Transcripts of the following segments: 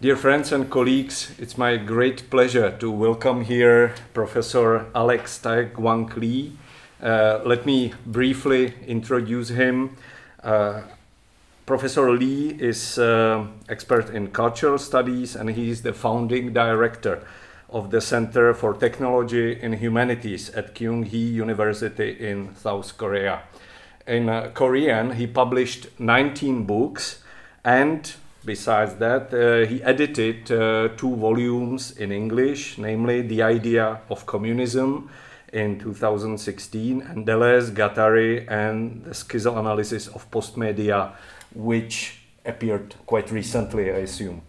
Dear friends and colleagues, it's my great pleasure to welcome here Professor Alex Tai Kwang Lee. Uh, let me briefly introduce him. Uh, Professor Lee is uh, expert in cultural studies and he is the founding director of the Center for Technology and Humanities at Kyung-hee University in South Korea. In uh, Korean, he published 19 books and besides that, uh, he edited uh, two volumes in English, namely The Idea of Communism in 2016 and Deleuze, Guattari and the Schizoanalysis of Postmedia, which appeared quite recently, I assume.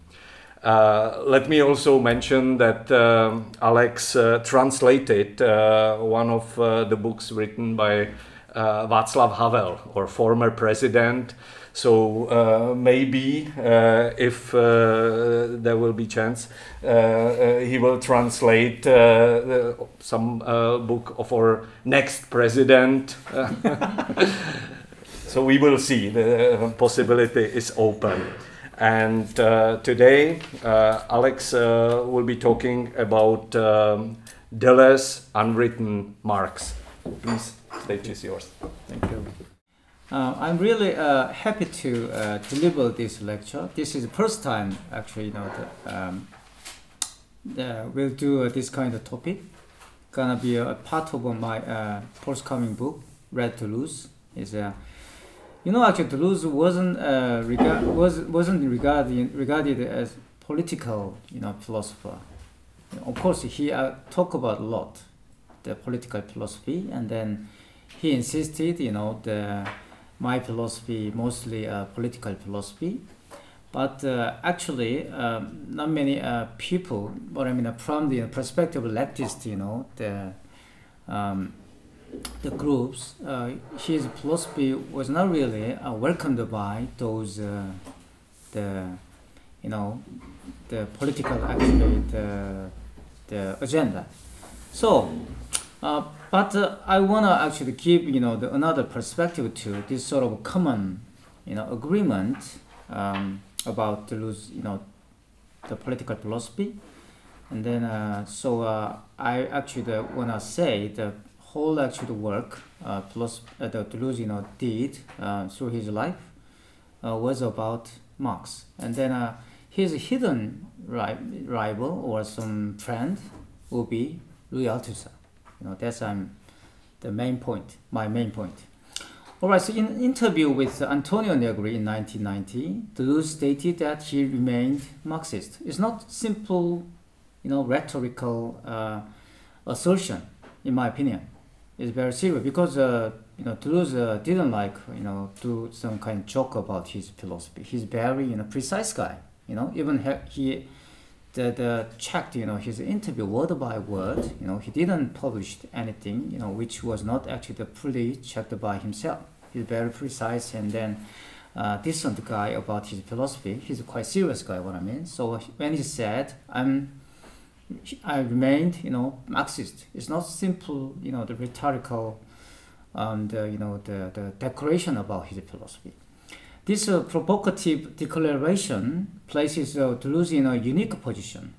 Uh, let me also mention that um, Alex uh, translated uh, one of uh, the books written by uh, Václav Havel, or former president. So uh, maybe if there will be chance, he will translate some book of our next president. so we will see. The possibility is open. And uh, today, uh, Alex uh, will be talking about um, Deleuze unwritten Marx. Please, stage is yours. Thank you. Uh, I'm really uh, happy to uh, deliver this lecture. This is the first time, actually, you know, that, um, we'll do this kind of topic. Gonna be a part of my forthcoming book, Red Deleuze. Is a you know, actually, Deleuze wasn't uh, was wasn't regarded regarded as political, you know, philosopher. Of course, he uh, talked about a lot the political philosophy, and then he insisted, you know, the my philosophy mostly uh, political philosophy. But uh, actually, um, not many uh, people, but I mean, from the perspective of leftist, you know, the um, the groups, uh, his philosophy was not really uh, welcomed by those uh, the you know the political actually the the agenda. So, uh, but uh, I wanna actually give you know the, another perspective to this sort of common you know agreement um, about Deleuze you know the political philosophy, and then uh, so I actually wanna say the whole actually work uh, uh, the Deleuze you know, did uh, through his life uh, was about Marx. And then uh, his hidden ri rival or some friend will be Louis Althusser. You know, that's um, the main point, my main point. All right, so in an interview with Antonio Negri in 1990, Deleuze stated that he remained Marxist. It's not simple, you know, rhetorical uh, assertion, in my opinion It's very serious because uh, you know Deleuze uh, didn't like you know do some kind of joke about his philosophy. He's very you know precise guy. You know even he the, the checked you know his interview word by word. You know he didn't publish anything you know which was not actually the fully checked by himself. He's very precise and then uh, decent guy about his philosophy. He's a quite serious guy. What I mean. So when he said I'm I remained, you know, Marxist. It's not simple, you know, the rhetorical and, uh, you know, the, the declaration about his philosophy. This uh, provocative declaration places uh, Deleuze in a unique position,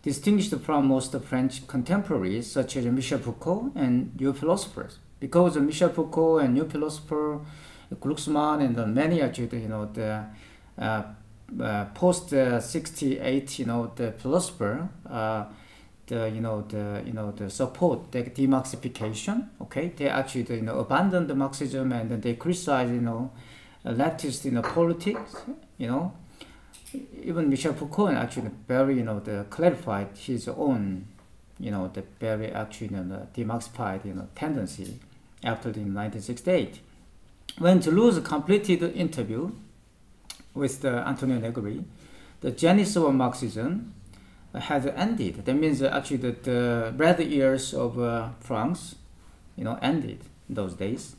distinguished from most French contemporaries such as Michel Foucault and new philosophers. Because Michel Foucault and new philosopher Glucksmann and uh, many actually, you know, the uh, uh, post uh, 68 you know the philosopher uh, the you know the you know the support the demarxification okay they actually you know abandoned the marxism and then they criticize you know leftist you know politics you know even Michel Foucault actually very you know the clarified his own you know the very actually you know, the demarxified you know tendency after the 1968 when Deleuze completed the interview with the Antonio Negri, the genesis of Marxism has ended. That means actually the, the red years of uh, France, you know, ended in those days.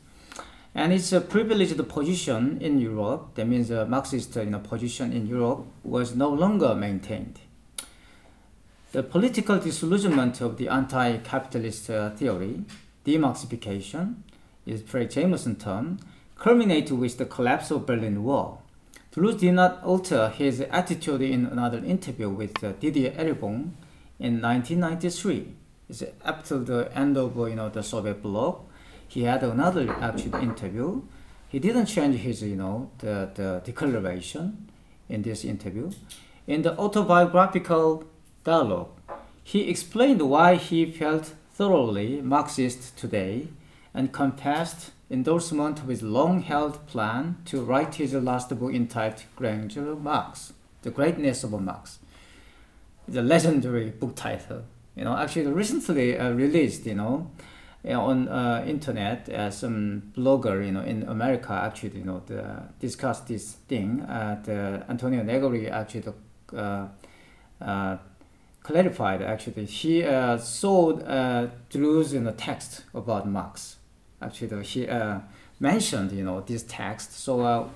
And it's a privileged position in Europe. That means a Marxist you know, position in Europe was no longer maintained. The political disillusionment of the anti-capitalist uh, theory, demarxification, is Fred Jameson term, culminated with the collapse of Berlin Wall. Deleuze did not alter his attitude in another interview with uh, Didier Eribon in 1993. It's after the end of you know the Soviet bloc, he had another actual interview. He didn't change his you know the, the declaration in this interview. In the autobiographical dialogue, he explained why he felt thoroughly Marxist today and confessed endorsement of his long-held plan to write his last book entitled Grandeur of Marx, The Greatness of Marx. A legendary book title. You know, actually recently uh, released, you know, on uh, internet, uh, some blogger, you know, in America actually, you know, the, discussed this thing. Uh, the Antonio Negri actually uh, uh, clarified actually. He uh, saw uh, in the text about Marx actually he uh, mentioned you know this text so uh,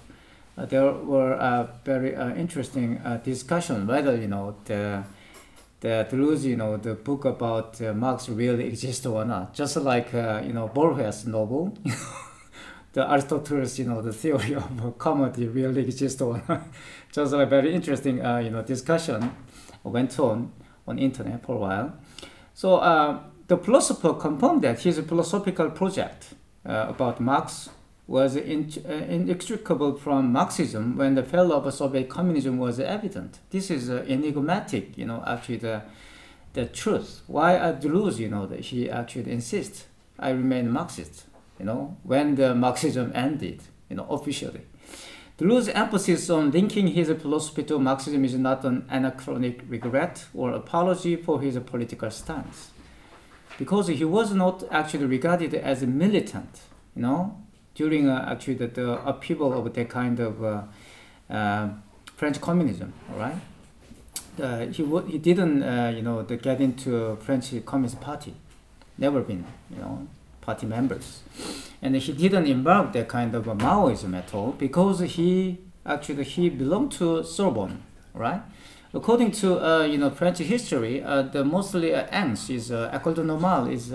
uh there were uh, very uh, interesting discussion whether you know the the Deleuze, you know, the book about uh, Marx really exists or not. Just like uh, you know Borges' novel, the Aristotle's, you know, the theory of comedy really exists or not. Just a very interesting, uh, you know, discussion went on on internet for a while. So the philosopher confirmed that his philosophical project uh, about Marx was uh, inextricable from Marxism when the fall of Soviet communism was evident. This is uh, enigmatic, you know, actually the, the truth. Why Deleuze, you know, that he actually insists, I remain Marxist, you know, when the Marxism ended, you know, officially. Deleuze's emphasis on linking his philosophy to Marxism is not an anachronic regret or apology for his political stance because he was not actually regarded as a militant, you know, during uh, actually the, the, upheaval of that kind of uh, uh, French communism, right? Uh, he, w- he didn't, uh, you know, the get into French Communist Party, never been, you know, party members. And he didn't embark that kind of Maoism at all because he actually, he belonged to Sorbonne, right? According to uh, you know French history, the mostly uh, Ends is École de Normale is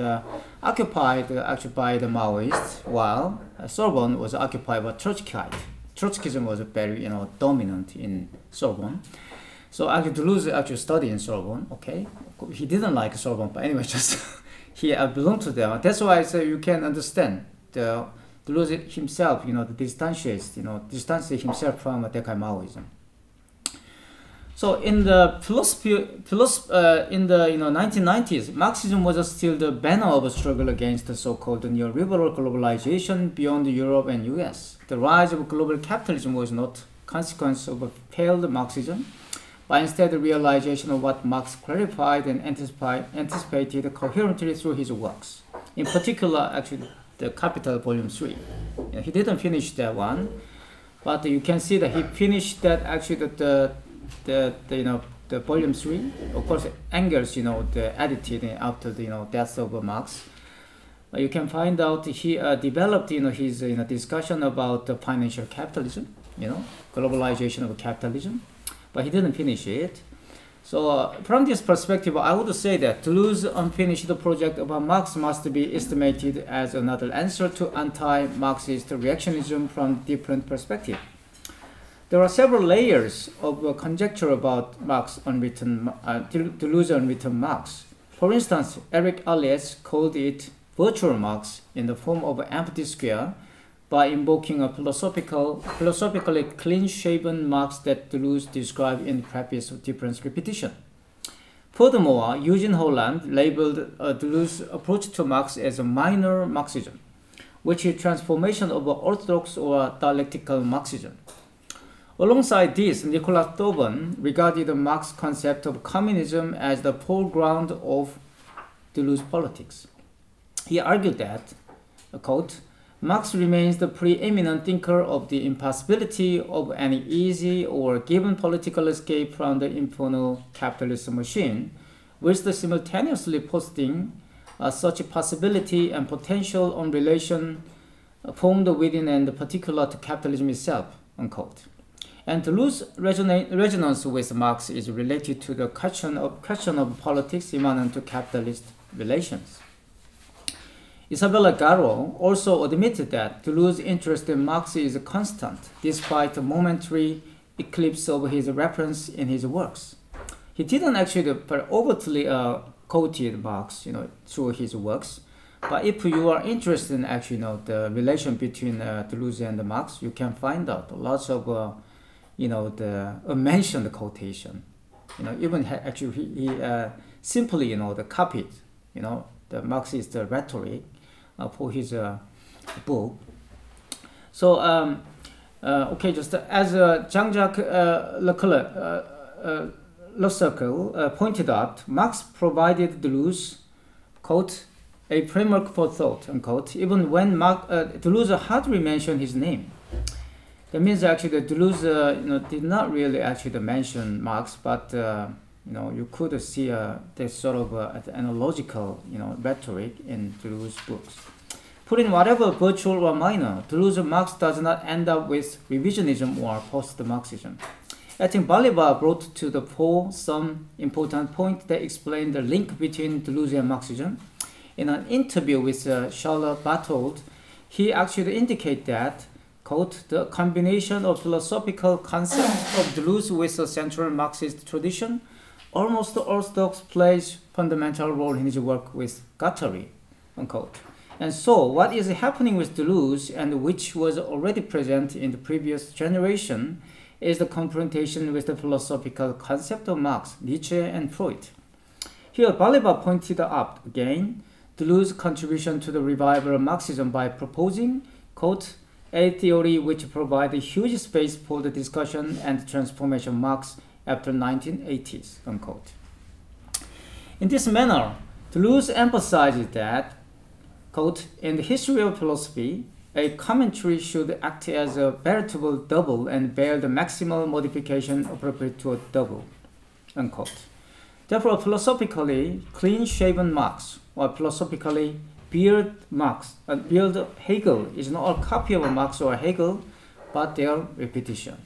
occupied actually by the Maoists, while Sorbonne was occupied by Trotskyites. Trotskyism was very you know dominant in Sorbonne. So actually Deleuze actually studied in Sorbonne. Okay, he didn't like Sorbonne, but anyway, just he uh, belonged to them. That's why I say you can understand the Deleuze himself, you know, the distantiates, you know, distances himself from uh, Dekai Maoism. So in the philosophy, philosophy uh, in the you know 1990s, Marxism was still the banner of a struggle against the so-called neoliberal globalization beyond Europe and U.S. The rise of global capitalism was not consequence of a failed Marxism, but instead the realization of what Marx clarified and anticipated coherently through his works. In particular, actually, the Capital Volume Three. You know, he didn't finish that one, but you can see that he finished that actually the, the the, the you know the volume three. Of course, Engels you know the edited after the you know death of Marx. You can find out he uh, developed you know his you know discussion about the financial capitalism, you know globalization of capitalism, but he didn't finish it. So uh, from this perspective, I would say that Deleuze's unfinished project about Marx must be estimated as another answer to anti-Marxist reactionism from different perspective. There are several layers of uh, conjecture about Marx unwritten, uh, Deleuze unwritten Marx. For instance, Eric Alliez called it virtual Marx in the form of an empty square by invoking a philosophical, philosophically clean-shaven Marx that Deleuze described in the preface of Difference Repetition. Furthermore, Eugene Holland labeled uh, Deleuze's approach to Marx as a minor Marxism, which is transformation of orthodox or dialectical Marxism. Alongside this, Nicolas Thoburn regarded Marx's concept of communism as the foreground of Deleuze politics. He argued that, quote, Marx remains the preeminent thinker of the impossibility of any easy or given political escape from the infernal capitalist machine, whilst simultaneously posting uh, such a possibility and potential on relation formed within and particular to capitalism itself, unquote. And Deleuze's resonance with Marx is related to the question of, question of politics immanent to capitalist relations. Isabella Garo also admitted that Deleuze's interest in Marx is constant, despite the momentary eclipse of his reference in his works. He didn't actually very overtly uh, quoted Marx, you know, through his works. But if you are interested in actually, you know, the relation between uh, Deleuze and Marx, you can find out lots of, uh, you know, the uh, mentioned quotation. You know, even actually he, uh, simply, you know, the copied, you know, the Marxist rhetoric uh, for his uh, book. So, um, uh, okay, just as uh, Jean-Jacques uh, Leclerc, uh, Lecercle pointed out, Marx provided Deleuze, quote, a framework for thought, unquote, even when Mark, Deleuze hardly mentioned his name. That means actually Deleuze uh, you know, did not really actually mention Marx, but uh, you know you could see uh, this sort of uh, analogical you know rhetoric in Deleuze's books. Put in whatever virtual or minor, Deleuze Marx does not end up with revisionism or post-Marxism. I think Balibar brought to the fore some important points that explain the link between Deleuze and Marxism. In an interview with uh, Charles Barthold, he actually indicated that quote, the combination of philosophical concepts of Deleuze with a central Marxist tradition, almost orthodox plays fundamental role in his work with Guattari, unquote. And so, what is happening with Deleuze, and which was already present in the previous generation, is the confrontation with the philosophical concept of Marx, Nietzsche, and Freud. Here, Balibar pointed out again Deleuze's contribution to the revival of Marxism by proposing, quote, a theory which provided huge space for the discussion and transformation Marx after 1980s. Unquote. In this manner, Deleuze emphasizes that, quote, in the history of philosophy, a commentary should act as a veritable double and bear the maximal modification appropriate to a double, unquote. Therefore, philosophically, clean-shaven Marx, or philosophically Beard Marx uh, Beard Hegel is not a copy of Marx or Hegel, but their repetition.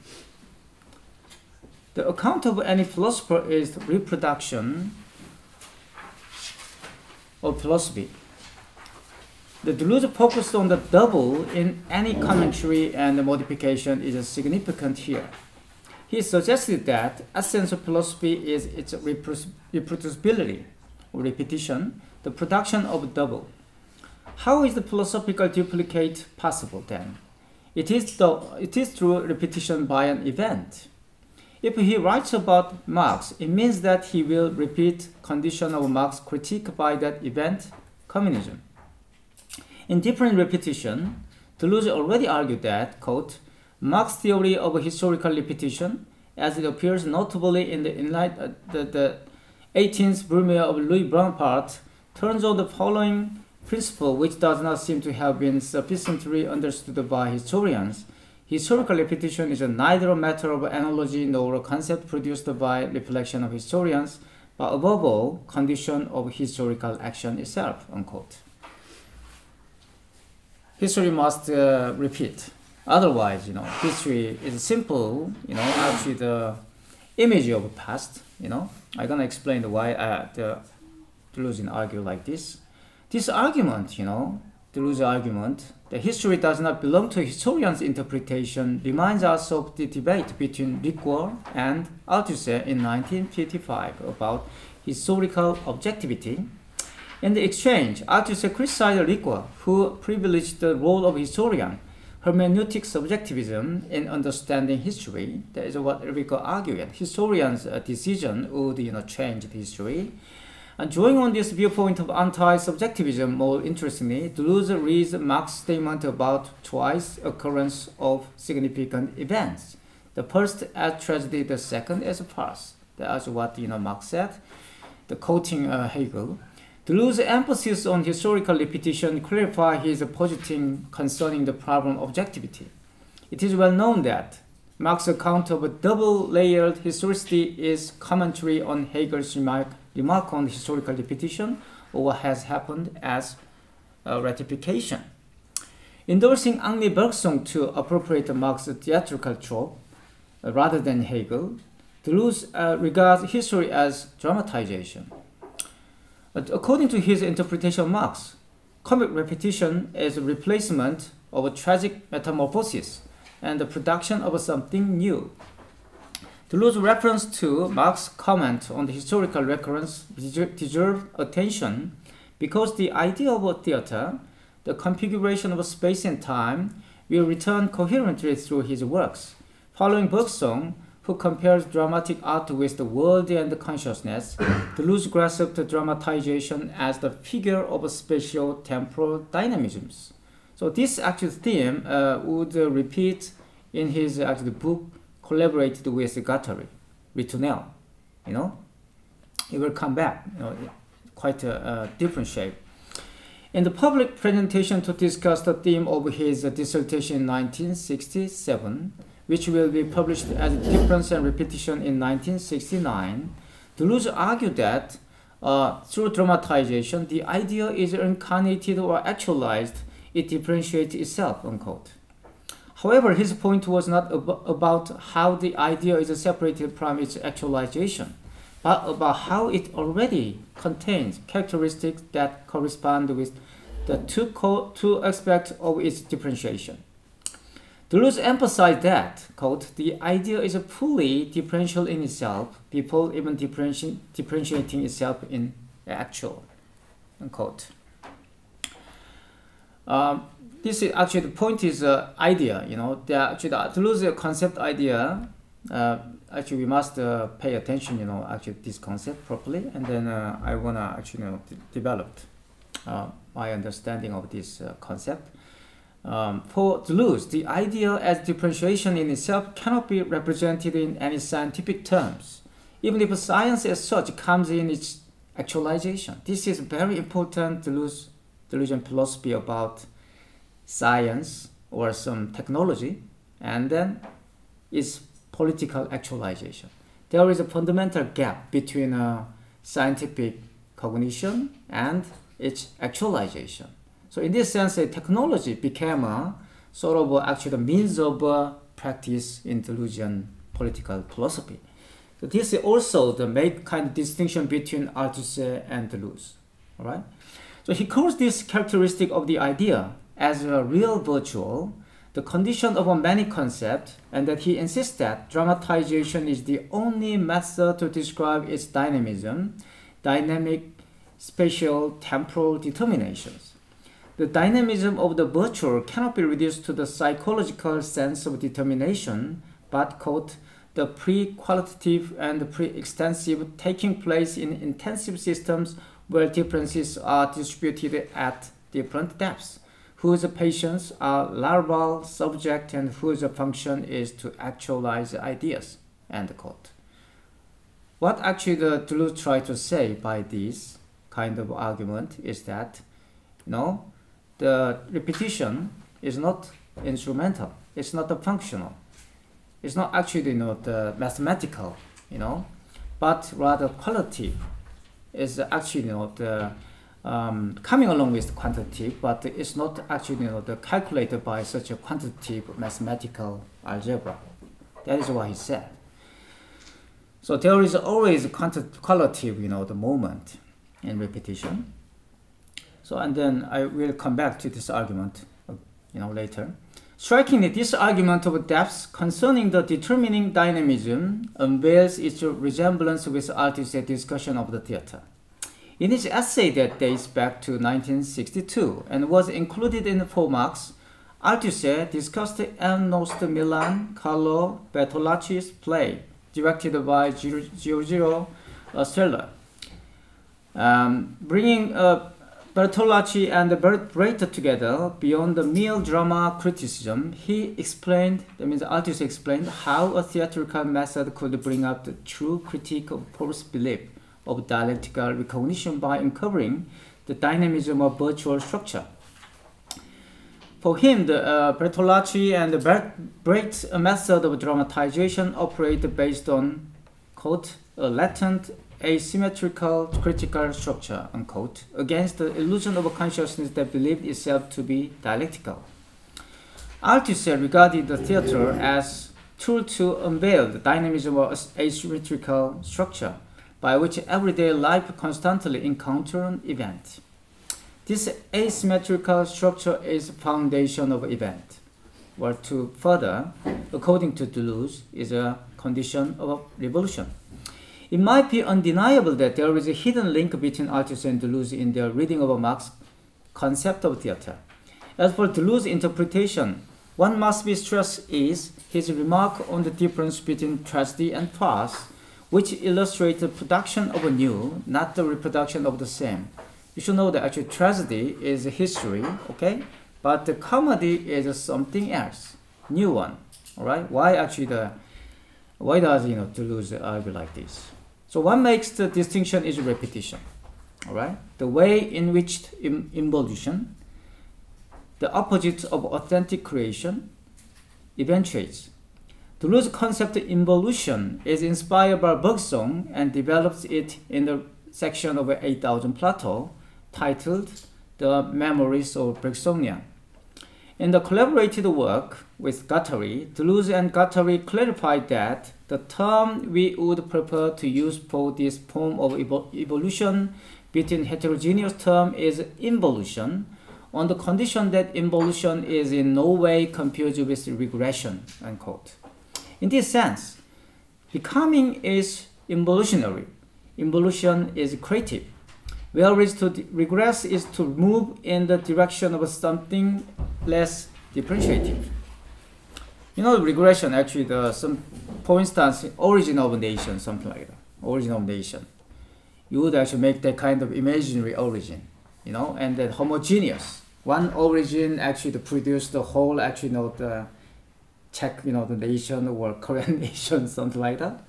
The account of any philosopher is reproduction of philosophy. The Deleuze focused on the double in any commentary and the modification is significant here. He suggested that essence of philosophy is its reproducibility or repetition, the production of double. How is the philosophical duplicate possible then? It is, the, it is through repetition by an event. If he writes about Marx, it means that he will repeat condition of Marx critique by that event, communism. In different repetition, Deleuze already argued that, quote, Marx theory of historical repetition, as it appears notably in the, uh, the, the 18th Brumaire of Louis Bonaparte, turns on the following principle which does not seem to have been sufficiently understood by historians. Historical repetition is neither a matter of analogy nor a concept produced by reflection of historians, but above all, condition of historical action itself. Unquote. History must uh, repeat. Otherwise, you know, history is simple, you know, actually the image of the past, you know. I'm gonna explain why uh, the Deleuze argue like this. This argument, you know, Deleuze argument, that history does not belong to historian's interpretation reminds us of the debate between Ricoeur and Althusser in 1955 about historical objectivity. In the exchange, Althusser criticized Ricoeur, who privileged the role of historian, hermeneutic subjectivism in understanding history. That is what Ricoeur argued. Historians' decision would you know, change history. And drawing on this viewpoint of anti-subjectivism, more interestingly, Deleuze reads Marx's statement about twice occurrence of significant events. The first as tragedy, the second as a farce. That's what you know Marx said. The quoting uh, Hegel. Deleuze's emphasis on historical repetition clarifies his position concerning the problem of objectivity. It is well known that Marx's account of a double-layered historicity is commentary on Hegel's remark remark on the historical repetition or what has happened as a ratification. Endorsing Henri Bergson to appropriate Marx's theatrical trope uh, rather than Hegel, Deleuze uh, regards history as dramatization. But according to his interpretation of Marx, comic repetition is a replacement of a tragic metamorphosis and the production of something new. Deleuze's reference to Marx's comment on the historical recurrence deserves attention because the idea of a theater, the configuration of space and time, will return coherently through his works. Following Bergson, who compares dramatic art with the world and the consciousness, Deleuze grasped dramatization as the figure of spatial temporal dynamisms. So this actual theme uh, would uh, repeat in his actual book collaborated with Guattari, Ritornello, you know. It will come back, you know, quite a, a different shape. In the public presentation to discuss the theme of his dissertation in 1967, which will be published as Difference and Repetition in 1969, Deleuze argued that uh, through dramatization, the idea is incarnated or actualized, it differentiates itself, unquote. However, his point was not ab- about how the idea is separated from its actualization, but about how it already contains characteristics that correspond with the two, two aspects of its differentiation. Deleuze emphasized that, quote, the idea is fully differential in itself, people even differenti- differentiating itself in the actual, unquote. Um, this is actually the point is uh, idea. You know, the actually the Deleuze concept idea. Uh, actually, we must uh, pay attention. You know, actually this concept properly, and then uh, I wanna actually you know develop uh, my understanding of this concept. Um, for Deleuze, the idea as differentiation in itself cannot be represented in any scientific terms, even if science as such comes in its actualization. This is very important Deleuze, Deleuzean philosophy about science or some technology, and then its political actualization. There is a fundamental gap between uh, scientific cognition and its actualization. So in this sense, a technology became a sort of uh, actually the means of uh, practice in Deleuzean political philosophy. So this is also the main kind of distinction between Althusser and Deleuze. All right. So he calls this characteristic of the idea as a real virtual, the condition of a many concept, and that he insists that dramatization is the only method to describe its dynamism, dynamic spatial temporal determinations. The dynamism of the virtual cannot be reduced to the psychological sense of determination, but quote, the pre-qualitative and pre-extensive taking place in intensive systems where differences are distributed at different depths, whose patients are larval subject and whose function is to actualize ideas, end quote. What actually the Deleuze tried to say by this kind of argument is that, you know, the repetition is not instrumental. It's not functional. It's not actually you know the mathematical, you know, but rather qualitative. Is actually you know the um, coming along with quantitative, but it's not actually you know the calculated by such a quantitative mathematical algebra. That is what he said. So there is always qualitative, you know, the moment in repetition. So and then I will come back to this argument, you know, later. Strikingly, this argument of depth concerning the determining dynamism unveils its resemblance with Althusser's discussion of the theater. In his essay that dates back to 1962 and was included in the Marx, Althusser discussed El Nost Milan Carlo Bertolazzi's play, directed by Giorgio Strehler, um, bringing uh, Bertolacci and Brecht together beyond the mere drama criticism. He explained, that means Althusser explained, how a theatrical method could bring out the true critique of false belief of dialectical recognition by uncovering the dynamism of virtual structure. For him, the uh, Bertolazzi and the method of dramatization operate based on, quote, a latent asymmetrical critical structure, unquote, against the illusion of a consciousness that believed itself to be dialectical. Althusser regarded the theater as tool to unveil the dynamism of asymmetrical structure by which everyday life constantly encounters an event. This asymmetrical structure is foundation of event, or to further, according to Deleuze, is a condition of revolution. It might be undeniable that there is a hidden link between Althusser and Deleuze in their reading of Marx's concept of theater. As for Deleuze's interpretation, one must be stressed is his remark on the difference between tragedy and farce, which illustrates the production of a new, not the reproduction of the same. You should know that actually tragedy is history, okay? But the comedy is something else, new one, all right? Why actually the, why does, you know, Deleuze argue uh, like this? So what makes the distinction is repetition, all right? The way in which involution, the opposite of authentic creation, eventuates. Deleuze's concept involution is inspired by Bergson and develops it in the section of A Thousand Plateaus titled The Memories of Bergsonian. In the collaborated work with Guattari, Deleuze and Guattari clarified that the term we would prefer to use for this form of evolution between heterogeneous term is involution, on the condition that involution is in no way confused with regression, unquote. In this sense, becoming is involutionary, involution is creative, whereas to regress is to move in the direction of something less differentiative. You know, regression actually, the some, for instance, origin of nation, something like that, origin of nation. You would actually make that kind of imaginary origin, you know, and then homogeneous one origin actually to produce the whole actually you know the Czech you know the nation or Korean nation something like that.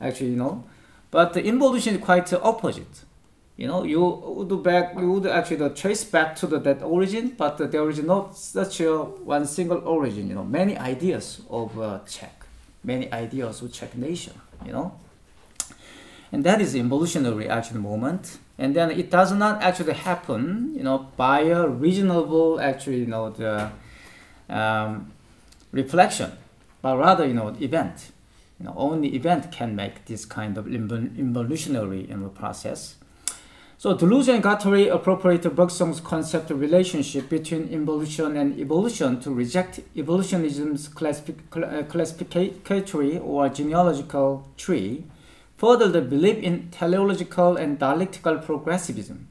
Actually you know. But the involution is quite the opposite. You know you would back you would actually trace back to the, that origin but there is not such a one single origin you know. Many ideas of uh, Czech many ideas of Czech nation you know. And that is involutionary action moment and then it does not actually happen you know by a reasonable actually you know the um, reflection but rather you know event. You know only event can make this kind of involutionary you know, process. So Deleuze and Guattari appropriated Bergson's concept of relationship between involution and evolution to reject evolutionism's classific- uh, classificatory or genealogical tree. Further, they believe in teleological and dialectical progressivism.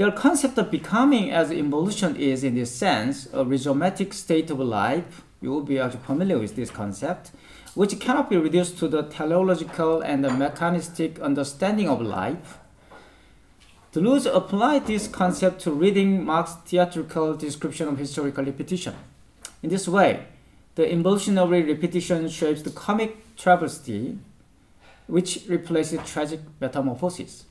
Their concept of becoming as involution is, in this sense, a rhizomatic state of life. You will be actually familiar with this concept, which cannot be reduced to the teleological and the mechanistic understanding of life. Deleuze applied this concept to reading Marx's theatrical description of historical repetition. In this way, the involutionary repetition shapes the comic travesty which replaces tragic metamorphosis.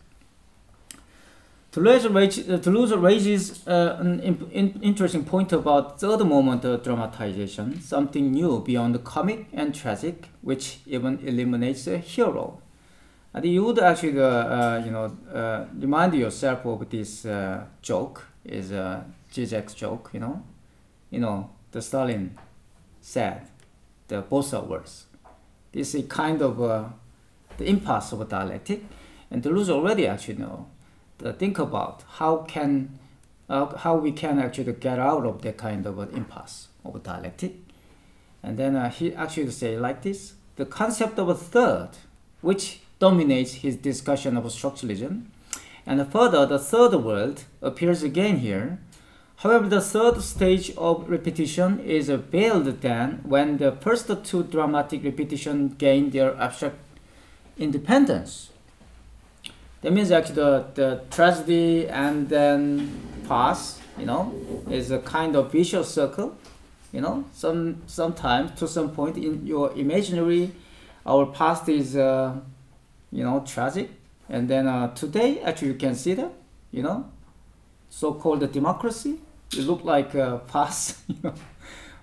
Deleuze, Deleuze raises uh, an in, interesting point about third moment of dramatization, something new beyond the comic and tragic, which even eliminates a hero. And you would actually, uh, uh, you know, uh, remind yourself of this uh, joke, is a Zizek's joke, you know, you know, the Stalin said, the Bosa words. This is kind of the impasse of dialectic. And Deleuze already actually know, think about how can uh, how we can actually get out of that kind of an impasse of dialectic. And then uh, he actually say like this, the concept of a third, which dominates his discussion of structuralism, and further, the third world appears again here. However, the third stage of repetition is veiled then when the first two dramatic repetitions gain their abstract independence. That means actually the, the tragedy and then past, you know, is a kind of vicious circle. You know, some sometimes to some point in your imaginary, our past is, uh, you know, tragic, and then uh, today actually you can see that, you know, so-called the democracy. It look like a past, you know,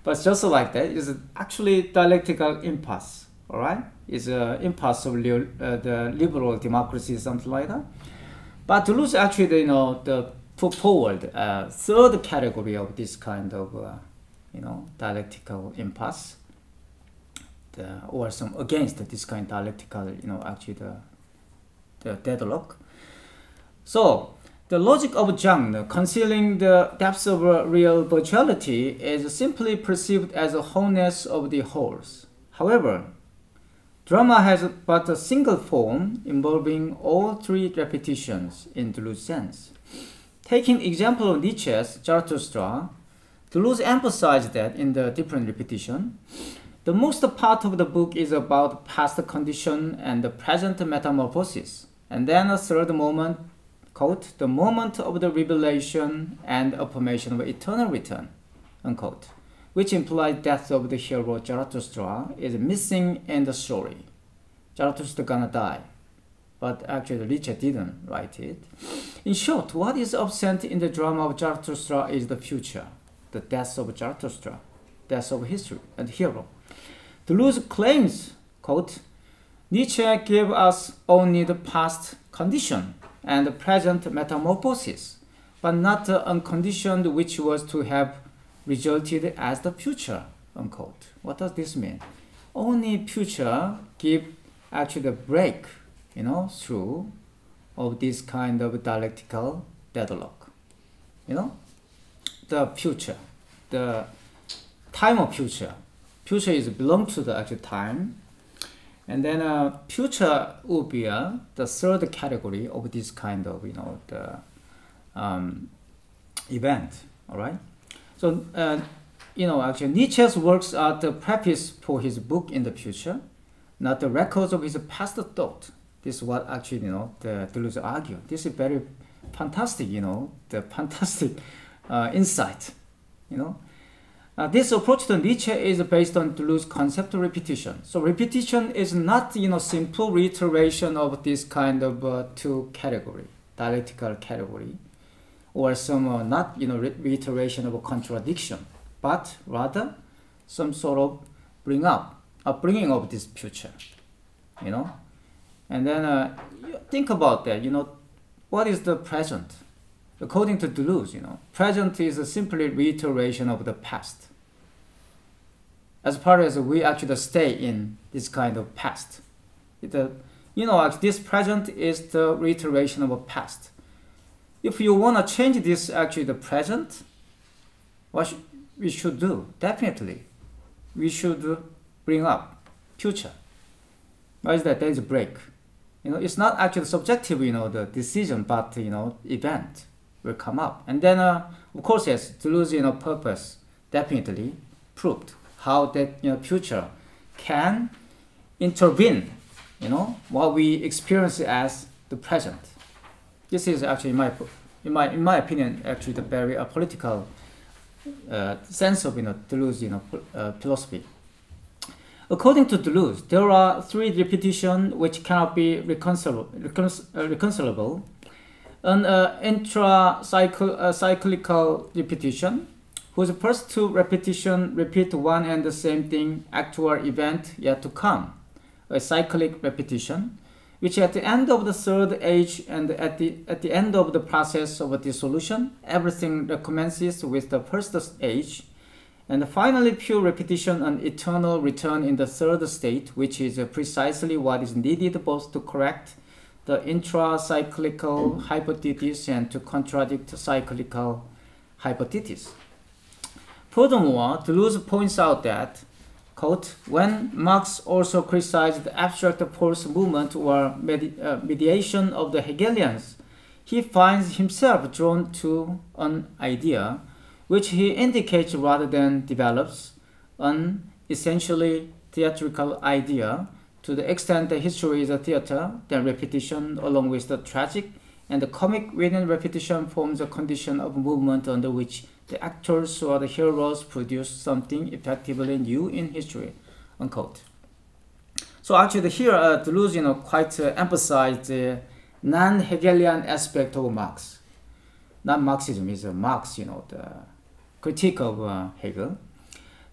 but just like that is actually dialectical impasse. All right is uh, impossible uh, the liberal democracy something like that. But Deleuze actually you know the put forward uh, third category of this kind of uh, you know dialectical impasse, the, or some against this kind of dialectical you know actually the the deadlock. So the logic of genre, concealing the depths of real virtuality, is simply perceived as a wholeness of the wholes. However, Drama has but a single form involving all three repetitions in Deleuze sense. Taking example of Nietzsche's Zarathustra, Deleuze emphasized that in the different repetition, the most part of the book is about past condition and the present metamorphosis. And then a third moment, quote, the moment of the revelation and affirmation of eternal return, unquote, which implies death of the hero Zarathustra is missing in the story. Zarathustra gonna die. But actually Nietzsche didn't write it. In short, what is absent in the drama of Zarathustra is the future, the death of Zarathustra, death of history and hero. Deleuze claims, quote, Nietzsche gave us only the past condition and the present metamorphosis, but not the unconditioned which was to have resulted as the future, unquote. What does this mean? Only future give actually the break, you know, through of this kind of dialectical deadlock. You know, the future, the time of future. Future is belong to the actual time, and then uh, future would be uh, the third category of this kind of you know the um, event. All right. So uh, you know actually Nietzsche's works are the preface for his book in the future, not the records of his past thought. This is what actually you know the Deleuze argue. This is very fantastic. You know the fantastic uh, insight. You know. Uh, this approach to Nietzsche is based on Deleuze's concept of repetition. So repetition is not you know simple reiteration of this kind of uh, two category, dialectical category, or some uh, not you know reiteration of a contradiction, but rather some sort of bring up, a bringing of this future, you know, and then uh, think about that. You know, what is the present? According to Deleuze, you know, present is simply reiteration of the past. As far as we actually stay in this kind of past, the, you know, this present is the reiteration of a past. If you want to change this actually the present, what sh- we should do? Definitely, we should bring up future. Why is that? There is a break. You know, it's not actually subjective. You know, the decision, but you know, event will come up. And then, uh, of course, yes, Deleuze, you know, purpose definitely proved how that you know, future can intervene, you know, what we experience as the present. This is actually, my, in my, in my opinion, actually the very uh, political uh, sense of you know, Deleuze you know, uh, philosophy. According to Deleuze, there are three repetitions which cannot be reconcilable. reconcilable an uh, intra-cyclical repetition, whose first two repetition repeat one and the same thing, actual event yet to come, a cyclic repetition, which at the end of the third age and at the, at the end of the process of dissolution, everything recommences with the first age, and finally pure repetition and eternal return in the third state, which is precisely what is needed both to correct the intra-cyclical hypothesis and to contradict cyclical hypothesis. Furthermore, Deleuze points out that, quote, when Marx also criticized the abstract force movement or uh, mediation of the Hegelians, he finds himself drawn to an idea which he indicates rather than develops, an essentially theatrical idea to the extent that history is a theater, then repetition, along with the tragic and the comic within repetition, forms a condition of movement under which the actors or the heroes produce something effectively new in history. Unquote. So actually here, uh, Deleuze, you know, quite uh, emphasized the non-Hegelian aspect of Marx. Not Marxism is uh, Marx, you know, the critique of uh, Hegel.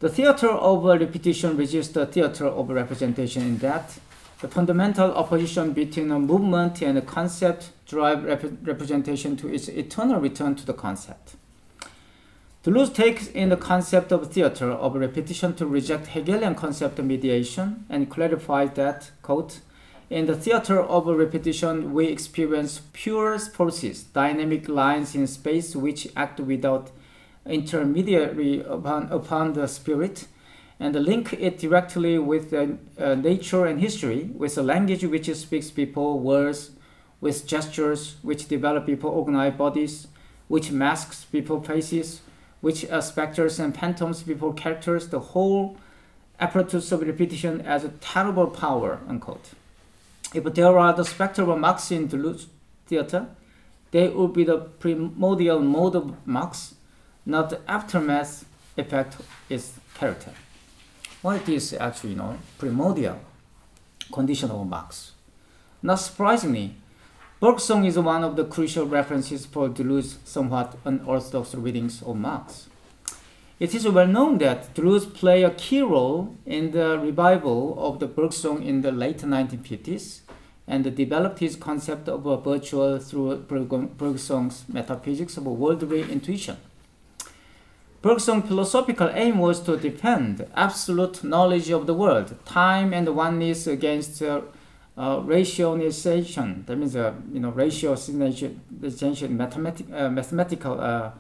The theater of repetition resists the theater of representation in that the fundamental opposition between a movement and a concept drive rep representation to its eternal return to the concept. Deleuze takes in the concept of theater of repetition to reject Hegelian concept of mediation and clarifies that, quote, in the theater of repetition, we experience pure forces, dynamic lines in space which act without intermediary upon, upon the spirit, and link it directly with uh, nature and history, with a language which speaks people words, with gestures which develop people organize bodies, which masks people faces, which specters and phantoms people characters, the whole apparatus of repetition as a terrible power, unquote. If there are the spectral marks in Deleuze theater, they would be the primordial mode of marks, not the aftermath effect is character. What is actually, you know, primordial condition of Marx. Not surprisingly, Bergson is one of the crucial references for Deleuze' somewhat unorthodox readings of Marx. It is well known that Deleuze played a key role in the revival of the Bergson in the late 1950s and developed his concept of a virtual through Bergson's metaphysics of worldly intuition. Bergson's philosophical aim was to defend absolute knowledge of the world, time and oneness against uh, uh, rationalization. That means, uh, you know, rationalization, mathematic, uh, mathematical uh,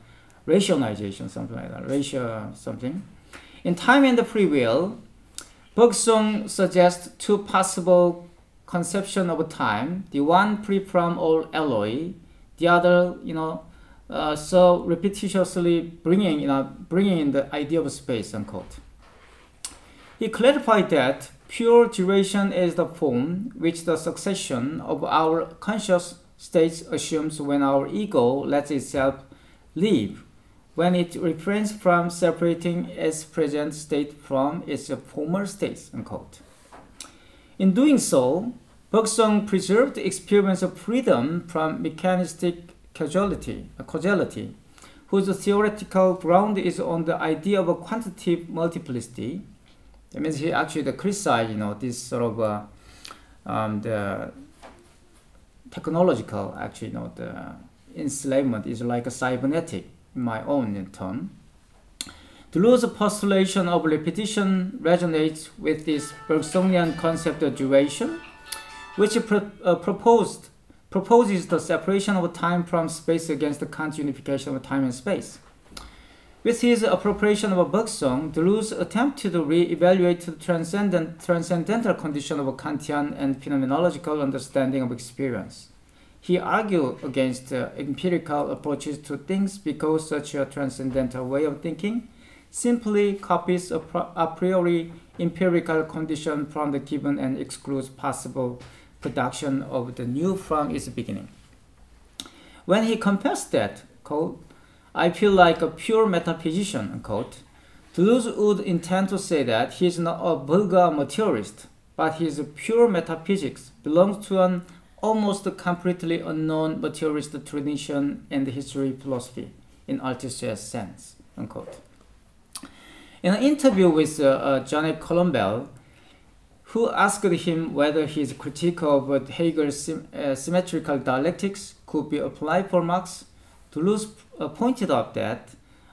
rationalization, something like that, ratio something. In Time and the Free Will, Bergson suggests two possible conception of time. The one free from all alloy, the other, you know, uh, so repetitiously bringing, you know, bringing in the idea of space, unquote. He clarified that pure duration is the form which the succession of our conscious states assumes when our ego lets itself live, when it refrains from separating its present state from its former states, unquote. In doing so, Bergson preserved the experience of freedom from mechanistic causality, causality, whose theoretical ground is on the idea of a quantitative multiplicity. That means he actually the criticized, you know, this sort of uh, um, the technological, actually, you know, the enslavement is like a cybernetic, in my own term. Deleuze's postulation of repetition resonates with this Bergsonian concept of duration, which pro uh, proposed proposes the separation of time from space against the Kant unification of time and space. With his appropriation of a Bergson, Deleuze attempted to re-evaluate the transcendent, transcendental condition of a Kantian and phenomenological understanding of experience. He argued against uh, empirical approaches to things because such a transcendental way of thinking simply copies a, a priori empirical condition from the given and excludes possible production of the new from its beginning. When he confessed that, quote, I feel like a pure metaphysician, unquote, Deleuze would intend to say that he is not a vulgar materialist, but his pure metaphysics belongs to an almost completely unknown materialist tradition the history philosophy, in Althusser's sense, unquote. In an interview with uh, uh, Jeannette Colombel, who asked him whether his critique of Hegel's uh, symmetrical dialectics could be applied for Marx, Deleuze uh, pointed out that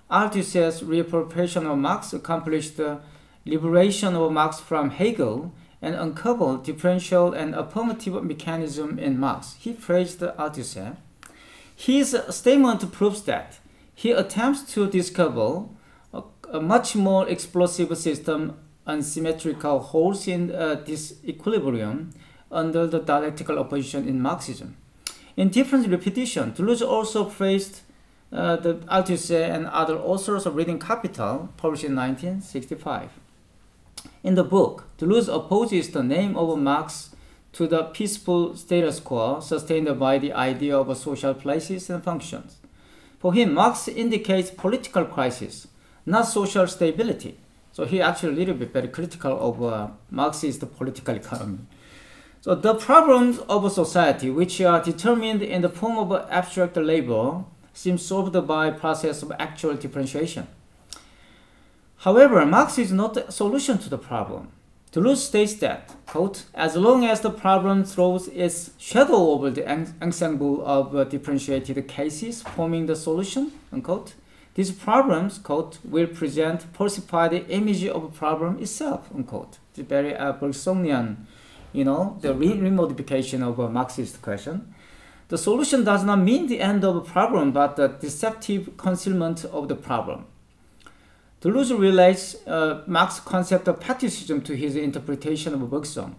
Althusser's reappropriation of Marx accomplished the liberation of Marx from Hegel and uncovered differential and affirmative mechanism in Marx. He praised Althusser. His statement proves that he attempts to discover a, a much more explosive system unsymmetrical holes in uh, this equilibrium under the dialectical opposition in Marxism. In different repetition, Deleuze also praised uh, the Althusser and other authors of Reading Capital, published in 1965. In the book, Deleuze opposes the name of Marx to the peaceful status quo sustained by the idea of social places and functions. For him, Marx indicates political crisis, not social stability. So he actually a little bit very critical of uh, Marxist political economy. So the problems of a society, which are determined in the form of abstract labor, seem solved by process of actual differentiation. However, Marx is not the solution to the problem. Deleuze states that, quote, as long as the problem throws its shadow over the ensemble of uh, differentiated cases forming the solution, unquote, these problems, quote, will present falsified image of problem itself, unquote. It's very uh, Bergsonian, you know, the re remodification of a Marxist question. The solution does not mean the end of a problem, but the deceptive concealment of the problem. Deleuze relates uh, Marx's concept of patriotism to his interpretation of Bergson.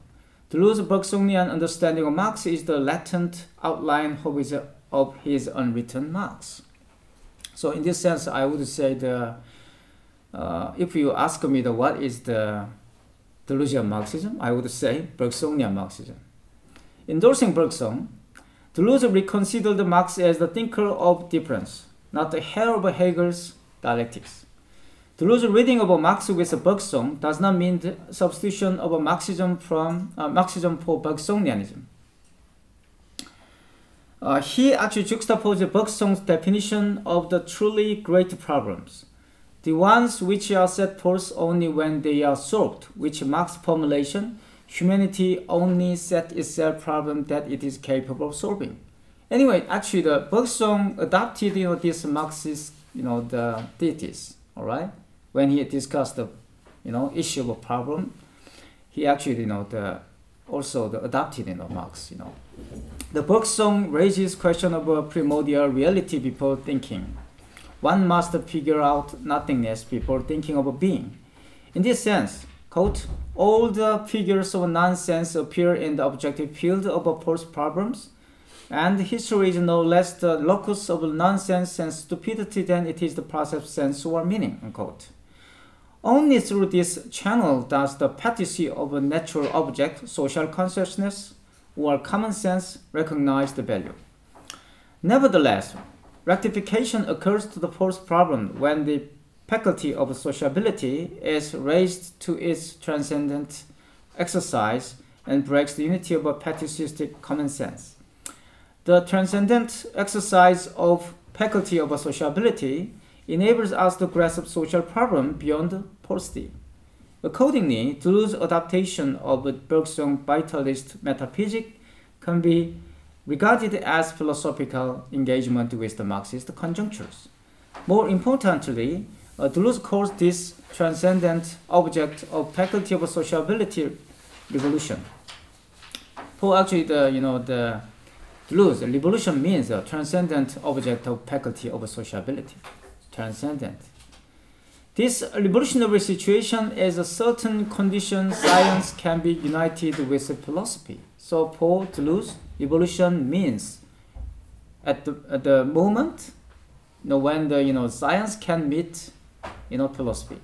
Deleuze's Bergsonian understanding of Marx is the latent outline of his, of his unwritten Marx. So in this sense, I would say the uh, if you ask me the what is the Deleuzian Marxism, I would say Bergsonian Marxism. Endorsing Bergson, Deleuze reconsidered Marx as the thinker of difference, not the hero of Hegel's dialectics. Deleuze's reading of Marx with Bergson does not mean the substitution of a Marxism from uh, Marxism for Bergsonianism. Uh, he actually juxtaposed Bergson's definition of the truly great problems, the ones which are set forth only when they are solved, which Marx formulation, humanity only set itself problem that it is capable of solving. Anyway, actually, the Bergson adopted you know this Marxist you know the thesis, all right. When he discussed the you know issue of problem, he actually you know the also the adopted you know Marx you know. The Bergson raises question of primordial reality before thinking. One must figure out nothingness before thinking of a being. In this sense, quote, all the figures of nonsense appear in the objective field of false problems, and history is no less the locus of nonsense and stupidity than it is the process of sense or meaning, unquote. Only through this channel does the pathology of a natural object, social consciousness, or common sense recognize the value. Nevertheless, rectification occurs to the first problem when the faculty of sociability is raised to its transcendent exercise and breaks the unity of a patriotistic common sense. The transcendent exercise of faculty of sociability enables us to grasp social problem beyond paucity. Accordingly, Deleuze's adaptation of Bergson vitalist metaphysics can be regarded as philosophical engagement with the Marxist conjunctures. More importantly, uh, Deleuze calls this transcendent object of faculty of sociability revolution. For actually the you know the Deleuze, revolution means a transcendent object of faculty of sociability. Transcendent. This revolutionary situation is a certain condition science can be united with philosophy. So for Deleuze, evolution means at the, at the moment you know, when the you know science can meet you know philosophy.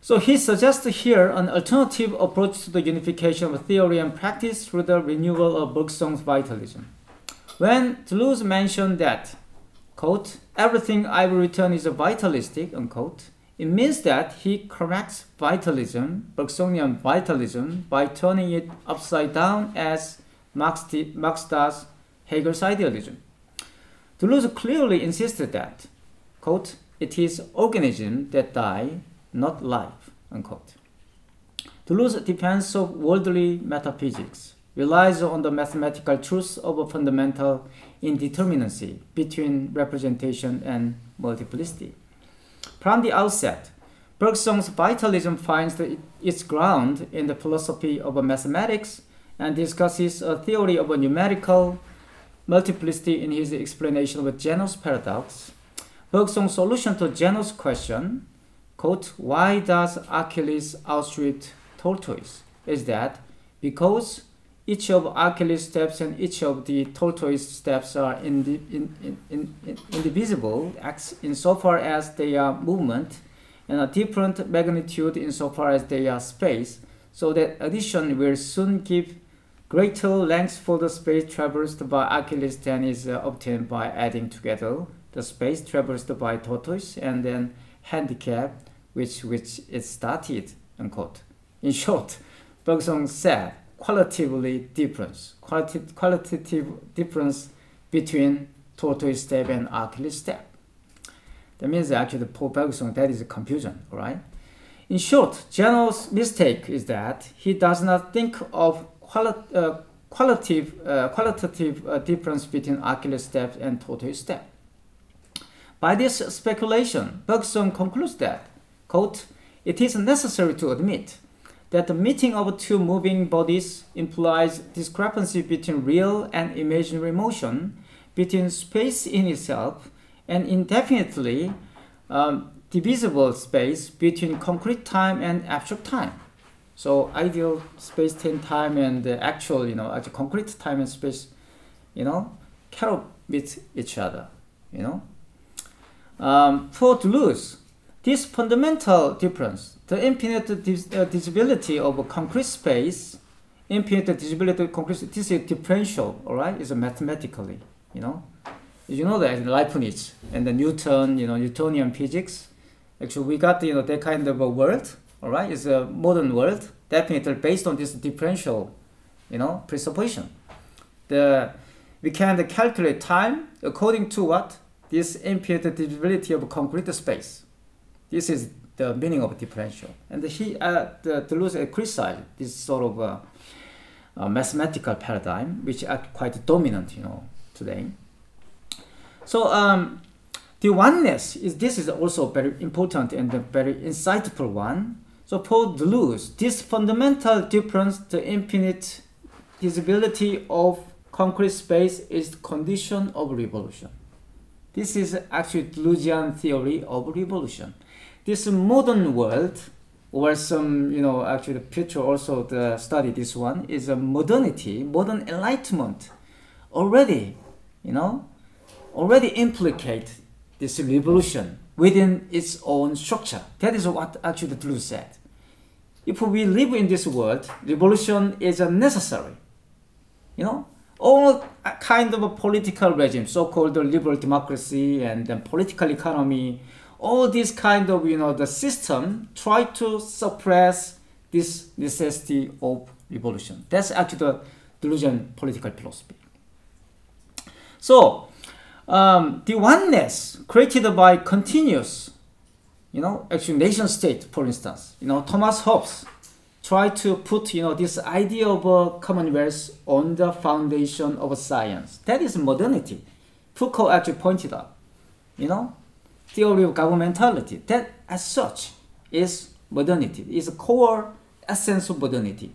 So he suggests here an alternative approach to the unification of theory and practice through the renewal of Bergson's vitalism. When Deleuze mentioned that quote, everything I will return is vitalistic, unquote, it means that he corrects vitalism, Bergsonian vitalism, by turning it upside down as Marx, Marx does Hegel's idealism. Deleuze clearly insisted that, quote, it is organism that die, not life, unquote. Deleuze defense of worldly metaphysics relies on the mathematical truth of a fundamental indeterminacy between representation and multiplicity. From the outset, Bergson's vitalism finds the, its ground in the philosophy of mathematics and discusses a theory of a numerical multiplicity in his explanation of Zeno's paradox. Bergson's solution to Zeno's question, quote, why does Achilles outstrip tortoise, is that because each of Achilles steps and each of the tortoise steps are indi in, in, in, indivisible insofar as they are movement and a different magnitude insofar as they are space, so that addition will soon give greater length for the space traversed by Achilles than is uh, obtained by adding together the space traversed by tortoise and then handicap which which it started unquote. In short, Bergson said qualitatively difference, qualitative, qualitative difference between tortoise step and Achilles step. That means actually Paul Bergson, that is a confusion, right? In short, Zeno's mistake is that he does not think of quali uh, qualitative, uh, qualitative uh, difference between Achilles step and tortoise step. By this speculation, Bergson concludes that, quote, it is necessary to admit that the meeting of two moving bodies implies discrepancy between real and imaginary motion, between space in itself, and indefinitely um, divisible space between concrete time and abstract time. So ideal space time and the actual, you know, actual concrete time and space, you know, cannot meet each other, you know. Um, for Deleuze, this fundamental difference, the infinite dis uh, divisibility of a concrete space, infinite divisibility of concrete, this is differential, all right, is a mathematically, you know. You know that Leibniz and the Newton, you know, Newtonian physics, actually we got, you know, that kind of a world, all right, it's a modern world, definitely based on this differential, you know, presupposition. The, we can calculate time according to what? This infinite divisibility of concrete space. This is the meaning of differential. And he, uh, the Deleuze criticized this sort of uh, uh, mathematical paradigm, which are quite dominant, you know, today. So um, the oneness is this is also very important and a very insightful one. So for Deleuze, this fundamental difference, the infinite divisibility of concrete space is the condition of revolution. This is actually Deleuzian theory of revolution. This modern world, or some, you know, actually the future also the study this one, is a modernity, modern enlightenment already, you know, already implicate this revolution within its own structure. That is what actually Deleuze said. If we live in this world, revolution is necessary. You know, all kind of a political regime, so-called liberal democracy and then political economy, all this kind of you know the system try to suppress this necessity of revolution. That's actually the Deleuzian political philosophy. So um, the oneness created by continuous, you know, actually nation state, for instance, you know, Thomas Hobbes try to put you know this idea of a commonwealth on the foundation of science. That is modernity. Foucault actually pointed out, you know, theory of governmentality. That as such is modernity. Is a core essence of modernity.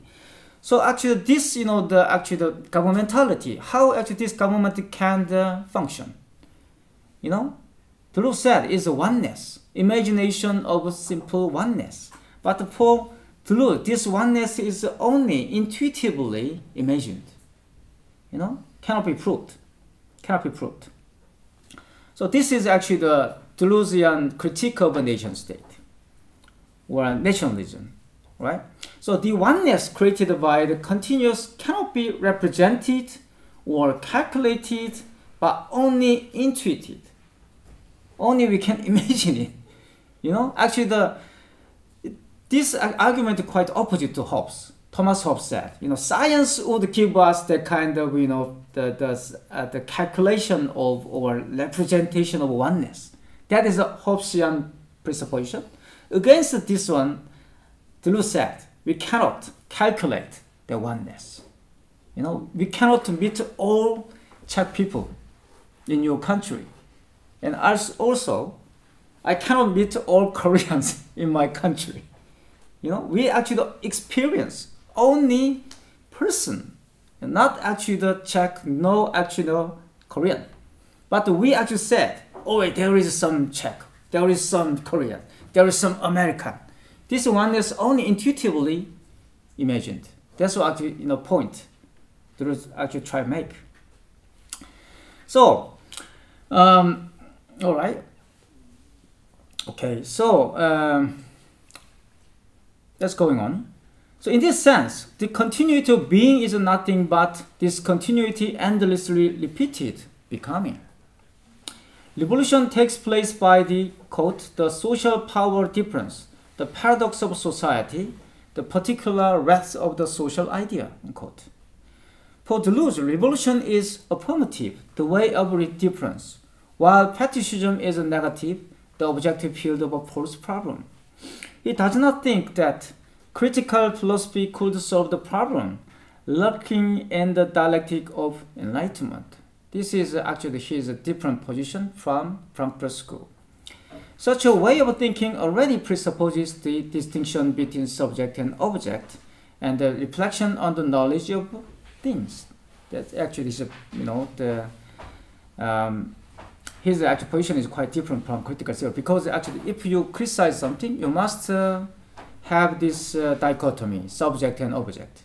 So actually, this you know the actually the governmentality, how actually this government can uh, function. You know, Deleuze said is a oneness, imagination of simple oneness. But for Deleuze, this oneness is only intuitively imagined. You know, cannot be proved. Cannot be proved. So this is actually the Deleuzian critique of a nation state or nationalism, right? So the oneness created by the continuous cannot be represented or calculated, but only intuited. Only we can imagine it. You know, actually the this argument is quite opposite to Hobbes. Thomas Hobbes said, you know, science would give us the kind of, you know, the, the, uh, the calculation of or representation of oneness. That is a Hobbesian presupposition. Against this one, Deleuze said, we cannot calculate the oneness. You know, we cannot meet all Czech people in your country. And also, I cannot meet all Koreans in my country. You know, we actually experience only person, not actually the Czech, no actually the Korean. But we actually said, oh wait, there is some Czech, there is some Korean, there is some American. This one is only intuitively imagined. That's what actually you know point that actually try to make. So, um, all right. Okay, so. Um, that's going on. So in this sense, the continuity of being is nothing but this continuity endlessly repeated becoming. Revolution takes place by the, quote, the social power difference, the paradox of society, the particular wrath of the social idea, unquote. For Deleuze, revolution is affirmative, the way of difference, while fetishism is a negative, the objective field of a false problem. He does not think that critical philosophy could solve the problem lurking in the dialectic of enlightenment. This is actually his different position from Frankfurt School. Such a way of thinking already presupposes the distinction between subject and object and the reflection on the knowledge of things. That actually is, you know, the um, his actual position is quite different from critical theory because actually if you criticize something, you must uh, have this uh, dichotomy, subject and object.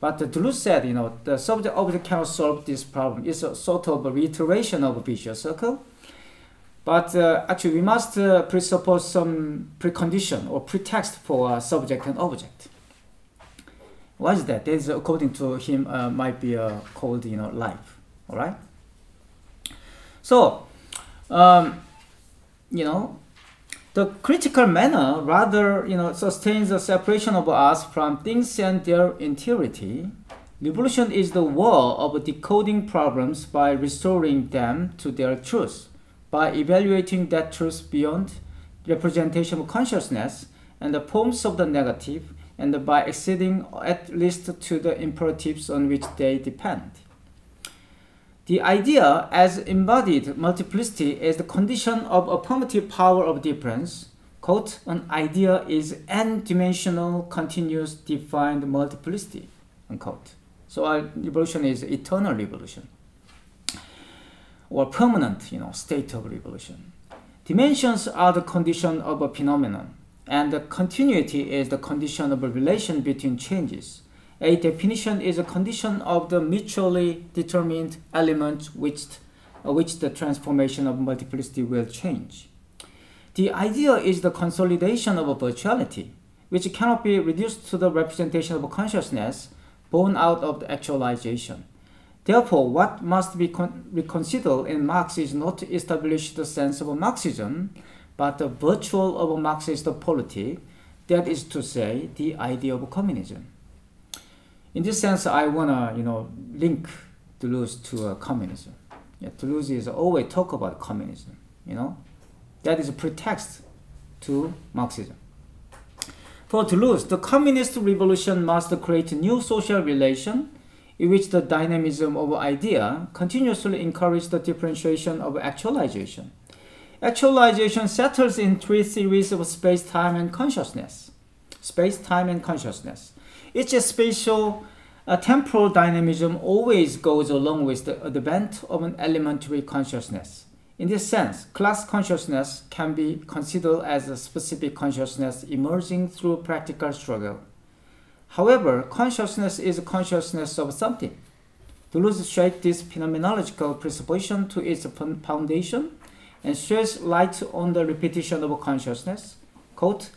But Deleuze said, you know, the subject object cannot solve this problem. It's a sort of a reiteration of a vicious circle. But uh, actually, we must uh, presuppose some precondition or pretext for a subject and object. What is that? That is, according to him, uh, might be uh, called, you know, life. All right. So, um, you know, the critical manner rather, you know, sustains the separation of us from things and their entirety. Revolution is the war of decoding problems by restoring them to their truth, by evaluating that truth beyond representation of consciousness and the forms of the negative, and by acceding at least to the imperatives on which they depend. The idea as embodied multiplicity is the condition of a affirmative power of difference. Quote, an idea is n-dimensional continuous defined multiplicity, unquote. So our revolution is eternal revolution or permanent, you know, state of revolution. Dimensions are the condition of a phenomenon, and the continuity is the condition of a relation between changes. A definition is a condition of the mutually determined element which, uh, which the transformation of multiplicity will change. The idea is the consolidation of a virtuality, which cannot be reduced to the representation of consciousness born out of the actualization. Therefore, what must be reconsidered in Marx is not to establish the sense of Marxism, but the virtual of a Marxist polity, that is to say, the idea of communism in this sense, I wanna you know link Deleuze to uh, communism. Yeah, Deleuze is always talk about communism. You know, that is a pretext to Marxism. For Deleuze, the communist revolution must create a new social relation in which the dynamism of idea continuously encourages the differentiation of actualization. Actualization settles in three theories of space-time and consciousness. Space-time and consciousness. A spatial a temporal dynamism always goes along with the advent of an elementary consciousness. In this sense, class consciousness can be considered as a specific consciousness emerging through practical struggle. However, consciousness is a consciousness of something. Deleuze shaped this phenomenological presupposition to its foundation and sheds light on the repetition of consciousness. Quote,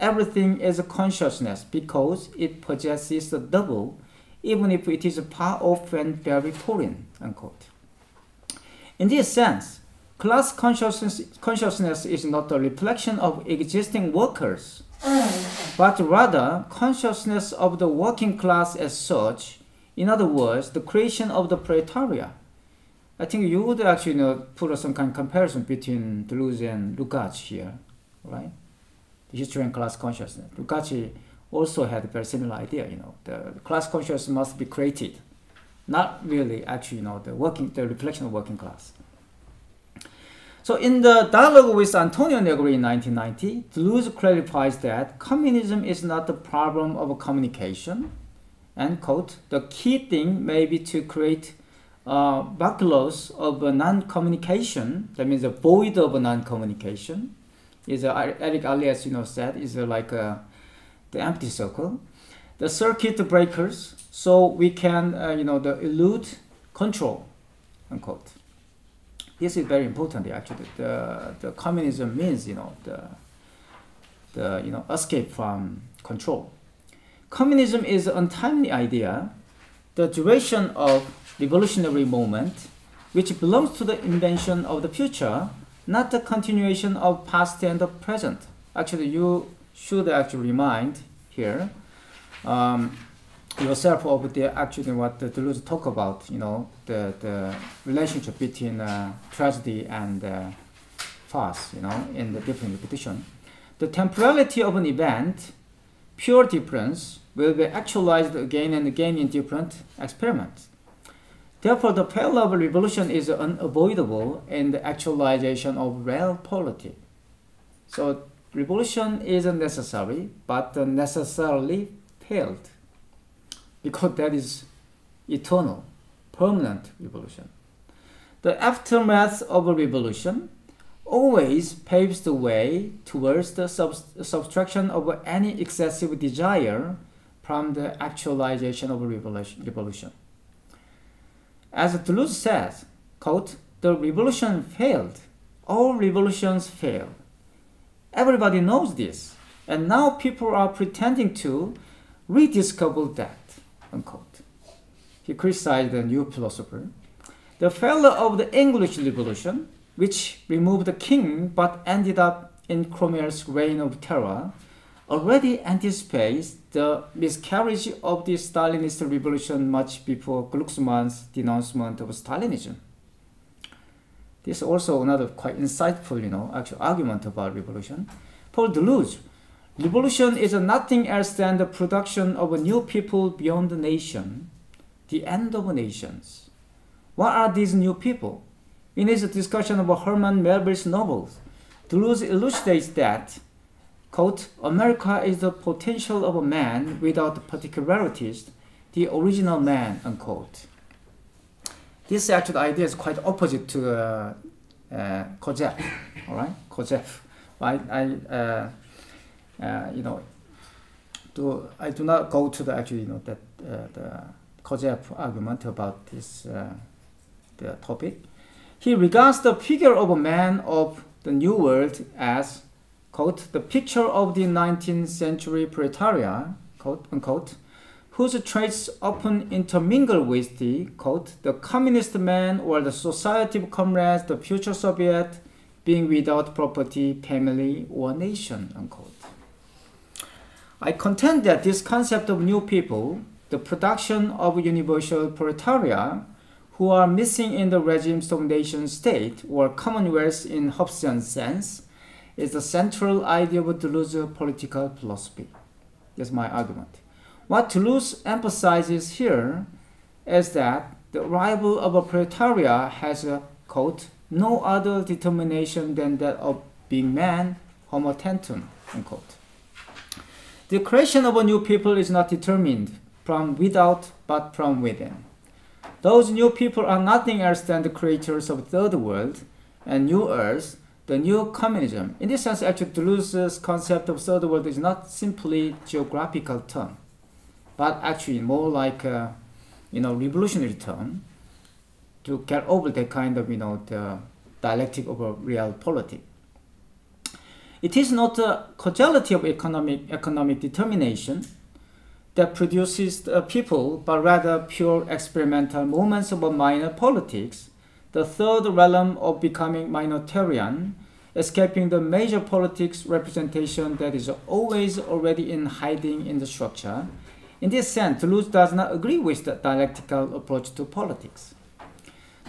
Everything is a consciousness because it possesses a double, even if it is far off and very foreign. Unquote. In this sense, class consciousness, consciousness is not a reflection of existing workers, but rather consciousness of the working class as such. In other words, the creation of the proletariat. I think you would actually you know, put some kind of comparison between Deleuze and Lukács here, right? The history and class consciousness. Lukács also had a very similar idea, you know, the class consciousness must be created, not really actually, you know, the working, the reflection of working class. So in the dialogue with Antonio Negri in 1990, Deleuze clarifies that communism is not the problem of communication, and quote, the key thing may be to create uh, backlogs of non-communication, that means a void of non-communication, is uh, Eric Alliez, you know, said is uh, like uh, the empty circle. The circuit breakers, so we can, uh, you know, the elude control, unquote. This is very important. Actually, the the communism means, you know, the the you know escape from control. Communism is an untimely idea. The duration of revolutionary moment, which belongs to the invention of the future, not the continuation of past and the present. Actually, you should actually remind here um, yourself of the actually what the Deleuze talk about, you know, the, the relationship between uh, tragedy and uh, farce, you know, in the different repetition. The temporality of an event, pure difference, will be actualized again and again in different experiments. Therefore, the parallel revolution is unavoidable in the actualization of real polity. So, revolution isn't necessary, but necessarily failed, because that is eternal, permanent revolution. the aftermath of a revolution always paves the way towards the sub- subtraction of any excessive desire from the actualization of a revolution. As Deleuze says, quote, the revolution failed. All revolutions fail. Everybody knows this. And now people are pretending to rediscover that, unquote. He criticized the new philosopher. The failure of the English Revolution, which removed the king but ended up in Cromwell's reign of terror, already anticipates the miscarriage of the Stalinist revolution much before Glucksmann's denouncement of Stalinism. This is also another quite insightful, you know, actual argument about revolution. Paul Deleuze, revolution is nothing else than the production of a new people beyond the nation, the end of nations. What are these new people? In his discussion of Herman Melville's novels, Deleuze elucidates that Quote, America is the potential of a man without particularities, the original man, unquote. This actual idea is quite opposite to uh, uh, Kojève, all right? Kojève. I, I uh, uh, you know, do, I do not go to the actually, you know, that uh, the Kojève argument about this uh, the topic. He regards the figure of a man of the New World as quote, the picture of the 19th century proletariat, quote, unquote, whose traits often intermingle with the, quote, the communist man or the society of comrades, the future Soviet, being without property, family, or nation, unquote. I contend that this concept of new people, the production of universal proletariat, who are missing in the regimes of nation state or commonwealth in Hobbesian sense, is the central idea of Deleuze's political philosophy. That's my argument. What Deleuze emphasizes here is that the arrival of a proletariat has a, quote, no other determination than that of being man, homo tantum, unquote. The creation of a new people is not determined from without but from within. Those new people are nothing else than the creators of the third world and new earth the new communism. In this sense, actually, Deleuze's concept of third world is not simply geographical term, but actually more like a, you know, revolutionary term to get over the kind of, you know, the dialectic of a real politics. It is not a causality of economic, economic determination that produces the people, but rather pure experimental moments of a minor politics the third realm of becoming minoritarian, escaping the major politics representation that is always already in hiding in the structure. In this sense, Deleuze does not agree with the dialectical approach to politics.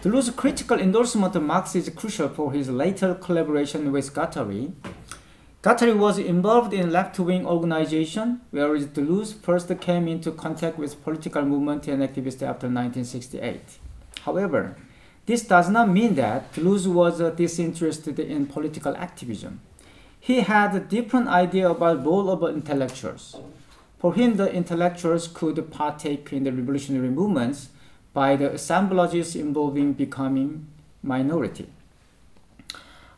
Deleuze's critical endorsement of Marx is crucial for his later collaboration with Guattari. Guattari was involved in left-wing organization, whereas Deleuze first came into contact with political movement and activists after 1968. However, this does not mean that Deleuze was uh, disinterested in political activism. He had a different idea about role of intellectuals. For him, the intellectuals could partake in the revolutionary movements by the assemblages involving becoming minority.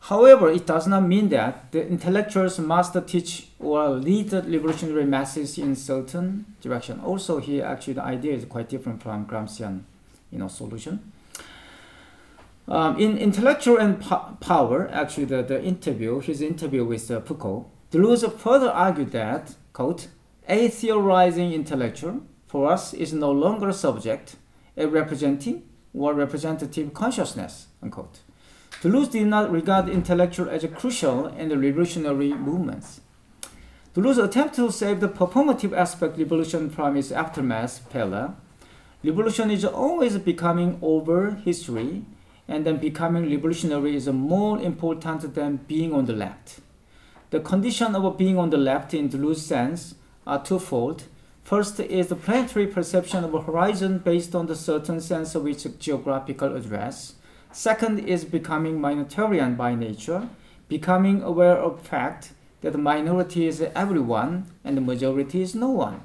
However, it does not mean that the intellectuals must teach or lead the revolutionary masses in certain direction. Also, here actually the idea is quite different from Gramscian, you know, solution. Um, in Intellectual and po Power, actually the, the interview, his interview with uh, Foucault, Deleuze further argued that, quote, a theorizing intellectual for us is no longer subject, a representing or representative consciousness, unquote. Deleuze did not regard intellectual as a crucial in the revolutionary movements. Deleuze attempted to save the performative aspect of revolution from its aftermath failure. Revolution is always becoming over history and then becoming revolutionary is more important than being on the left. The condition of being on the left in the loose sense are twofold. First is the planetary perception of a horizon based on the certain sense of its geographical address. Second is becoming minoritarian by nature, becoming aware of fact that the minority is everyone and the majority is no one.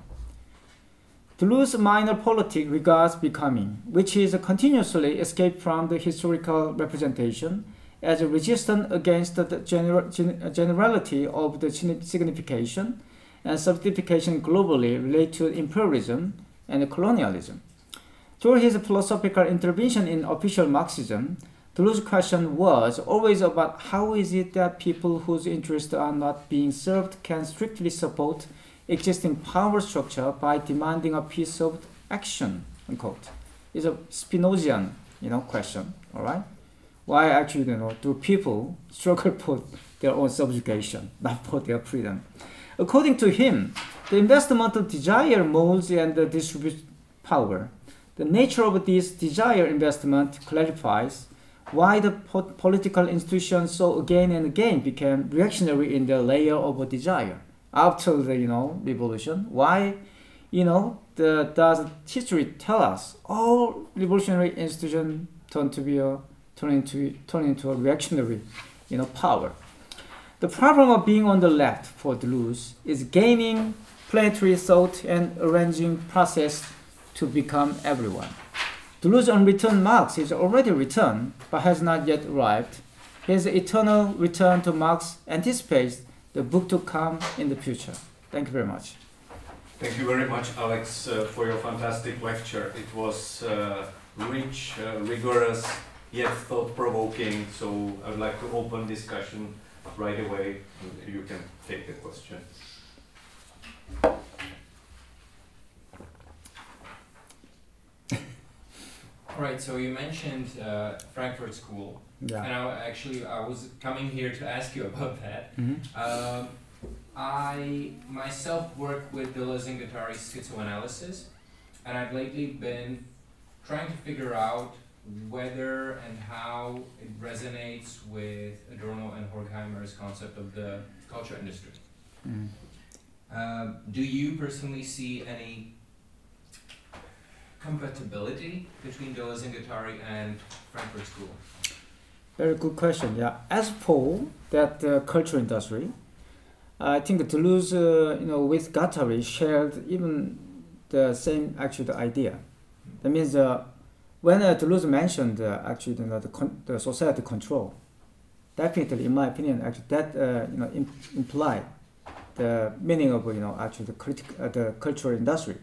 Deleuze minor politic regards becoming, which is continuously escape from the historical representation as a resistance against the gen- generality of the signification and substitution globally related to imperialism and colonialism. Through his philosophical intervention in official Marxism, Deleuze's question was always about how is it that people whose interests are not being served can strictly support existing power structure by demanding a piece of action, unquote. It's a Spinozian, you know, question, all right? Why actually, you know, do people struggle for their own subjugation, not for their freedom? According to him, the investment of desire molds and distributes power. The nature of this desire investment clarifies why the po political institutions so again and again became reactionary in their layer of desire after the you know revolution. Why, you know, the does history tell us all revolutionary institutions turn to be a turn into turn into a reactionary, you know, power. The problem of being on the left for Deleuze is gaining planetary thought and arranging process to become everyone. Deleuze's unreturned Marx is already returned, but has not yet arrived. His eternal return to Marx anticipates the book to come in the future. Thank you very much. Thank you very much, Alex, uh, for your fantastic lecture. It was uh, rich, uh, rigorous, yet thought-provoking. So I would like to open discussion right away. You can take the question. All right. So you mentioned uh, Frankfurt School, Yeah. and I actually I was coming here to ask you about that. Mhm. Um, I myself work with Deleuze and Guattari's schizoanalysis, and I've lately been trying to figure out whether and how it resonates with Adorno and Horkheimer's concept of the culture industry. Mm. Um, do you personally see any compatibility between Deleuze and Guattari and Frankfurt School? Very good question. Yeah, as for that uh, culture industry, I think Deleuze, uh, you know, with Guattari shared even the same actually the idea. That means uh, when uh, Deleuze mentioned uh, actually you know, the, the society control, definitely in my opinion, actually that uh, you know im- imply the meaning of you know actually the critic uh, the cultural industry.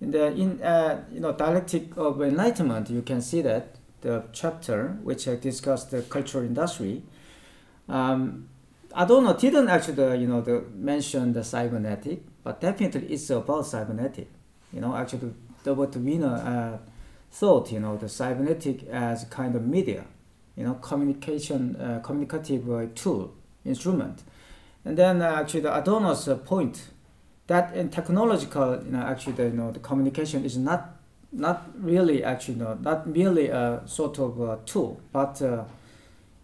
In the in you know dialectic of enlightenment, you can see that the chapter which I discussed the cultural industry. Um, Adorno didn't actually you know the, mention the cybernetic, but definitely it's about cybernetic. You know, actually, Norbert Wiener uh, thought you know the cybernetic as kind of media, you know, communication, uh, communicative uh, tool, instrument, and then uh, actually the Adorno's uh, point that in technological, you know, actually the you know the communication is not not really actually no, not merely a sort of a tool, but uh,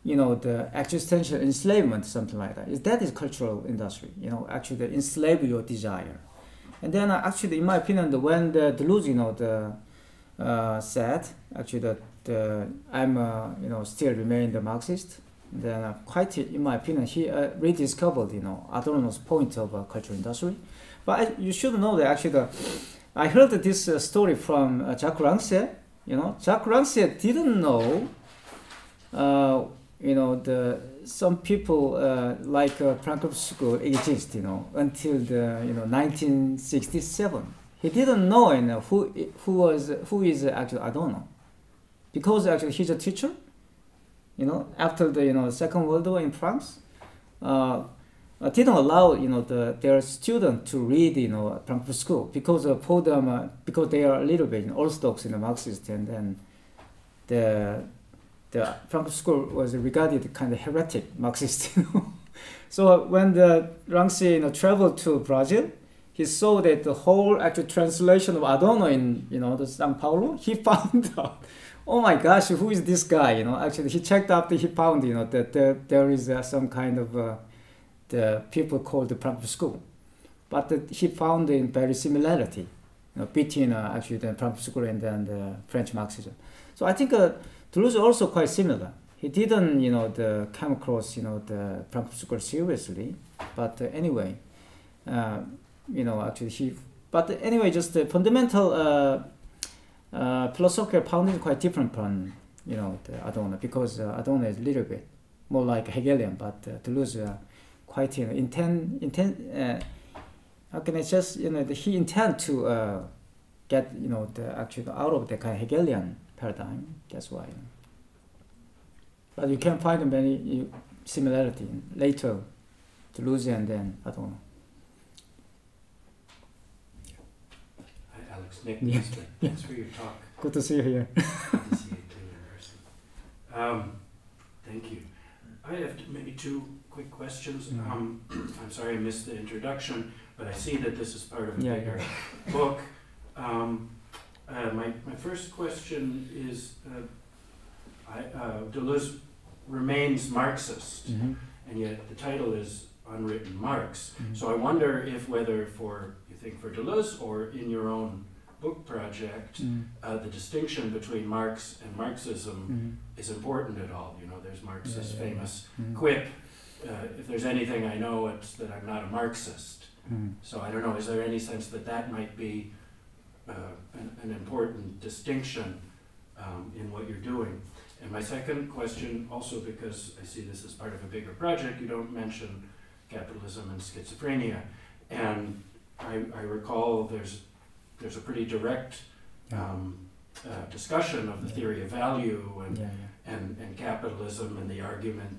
you know the existential enslavement, something like that. Is that is cultural industry? You know, actually the enslave your desire, and then uh, actually, in my opinion, the, when the Deleuze, you know, the uh, said actually that the, I'm uh, you know still remain the Marxist. Then uh, quite in my opinion, he uh, rediscovered you know Adorno's point of uh, cultural industry. But I, you should know that actually the I heard this uh, story from uh, Jacques Rancière. You know, Jacques Rancière didn't know, uh, you know, the some people uh, like uh, School exist. You know, until the you know 1967. He didn't know you know, who who was who is actually Adorno, because actually he's a teacher. You know, after the you know Second World War in France. Uh, didn't allow you know the their student to read you know Frankfurt School because uh, for them uh, because they are a little bit you know, orthodox in the Marxist and then the the Frankfurt School was regarded kind of heretic Marxist. You know? so when the Rancière you know traveled to Brazil, he saw that the whole actual translation of Adorno in you know the São Paulo. He found out. Oh my gosh, who is this guy? You know, actually, he checked out. He found, you know, that there, there is uh, some kind of uh, the people called the Frankfurt School. But he found a very similarity you know, between uh, actually the Frankfurt School and then the French Marxism. So I think uh, Deleuze also quite similar. He didn't, you know, the come across, you know, the Frankfurt School seriously, but uh, anyway, uh, you know, actually he but anyway, just the fundamental uh, philosophical foundation is quite different from you know the Adorno because Adorno is a little bit more like Hegelian, but uh, quite you know intend intend. Uh, how can I just you know the, he intend to uh, get you know the actually out of the kind of Hegelian paradigm. That's why. But you can find many similarity later, Deleuze and then Adorno. Hi, Alex. Nick, Yeah. thanks, for, thanks for your talk. Good to see you here. Good to see you too in person. Um, thank you. I have maybe two quick questions. Mhm. Um, I'm sorry I missed the introduction, but I see that this is part of a Yeah, bigger book. Um, uh, my, my first question is uh, I, uh, Deleuze remains Marxist, Mm-hmm. and yet the title is Unwritten Marx. Mhm. So I wonder if whether for, you think for Deleuze or in your own book project, Mm. uh, the distinction between Marx and Marxism Mm. is important at all. You know, there's Marx's Yeah, yeah, yeah. famous Mm. quip, uh, if there's anything I know, it's that I'm not a Marxist. Mm. So I don't know, is there any sense that that might be uh, an, an important distinction um, in what you're doing? And my second question, also because I see this as part of a bigger project, you don't mention capitalism and schizophrenia. And I, I recall there's, there's a pretty direct um, uh, discussion of the theory of value and, yeah, yeah. and, and capitalism and the argument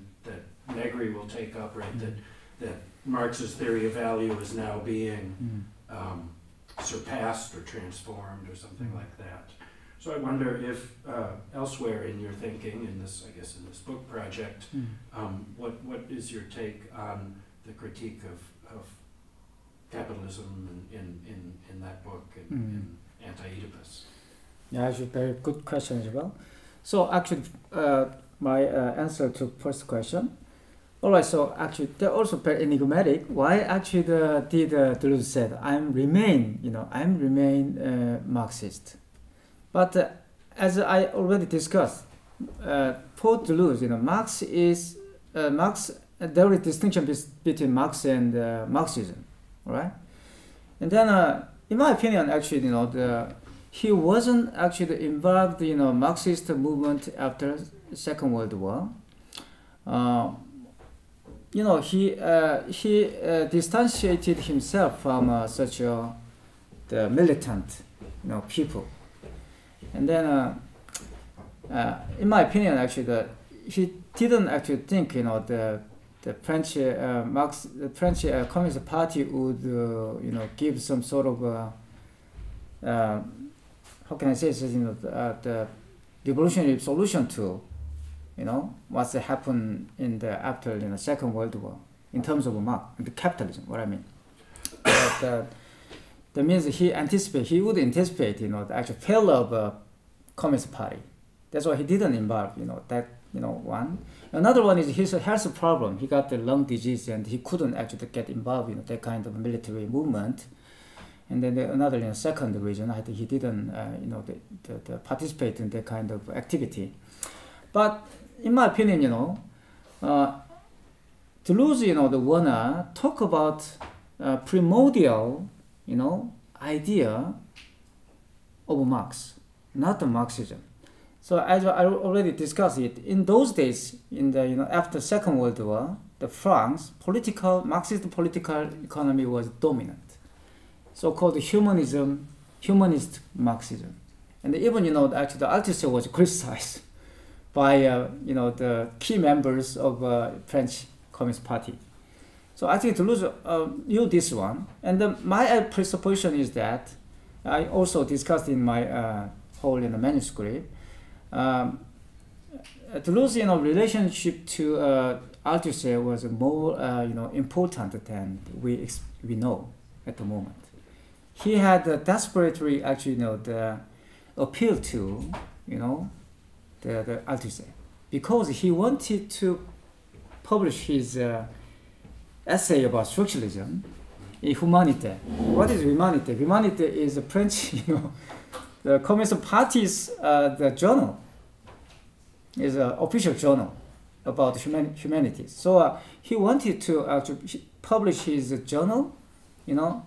Negri will take up, right? That, that Marx's theory of value is now being Mm. um, surpassed or transformed or something like that. So I wonder if uh, elsewhere in your thinking, in this, I guess, in this book project, Mm. um, what, what is your take on the critique of, of capitalism in, in, in, in that book Mm. in Anti-Oedipus? Yeah, actually, very good question as well. So actually, uh, my uh, answer to first question. All right, so actually, they're also very enigmatic. Why actually the did uh, Deleuze said I'm remain, you know, I'm remain uh, Marxist, but uh, as I already discussed, uh, for Deleuze, you know, Marx is uh, Marx. Uh, there is distinction bes- between Marx and uh, Marxism, right? And then, uh, in my opinion, actually, you know, the he wasn't actually involved you know, Marxist movement after Second World War. Uh, you know, he uh, he uh, distantiated himself from uh, such a the militant, you know, people. And then, uh, uh, in my opinion, actually, the, he didn't actually think, you know, the the French uh, Marx, the French uh, Communist Party would, uh, you know, give some sort of uh, uh, how can I say this, you know, the, uh, the revolutionary solution to, you know, what's happened in the after you know Second World War in terms of the capitalism. What I mean, but, uh, that means he anticipate he would anticipate you know the actual failure of a Communist Party. That's why he didn't involve you know that you know one. Another one is his health problem. He got the lung disease and he couldn't actually get involved in that kind of military movement. And then the, another you know, second reason, I think he didn't, uh, you know, the, the, the participate in that kind of activity. But in my opinion, you know, uh, Deleuze, you know, the wanna talk about uh, primordial, you know, idea of Marx, not the Marxism. So as I already discussed it, in those days, in the you know after Second World War, the France political Marxist political economy was dominant. So-called humanism, humanist Marxism, and even you know actually the Althusser was criticized by uh, you know the key members of uh, French Communist Party. So I think Deleuze uh, knew this one, and then my presupposition is that I also discussed in my uh, whole in the manuscript. Um, Deleuze, you know, relationship to uh, Althusser was more, uh, you know, important than we we know at the moment he had uh, desperately actually you know the appeal to you know the the Althusser because he wanted to publish his uh, essay about structuralism in Humanité. What is Humanité? Humanité is a French, you know, the Communist Party's uh, the journal is an official journal about human, humanities. So uh, he wanted to actually publish his journal, you know,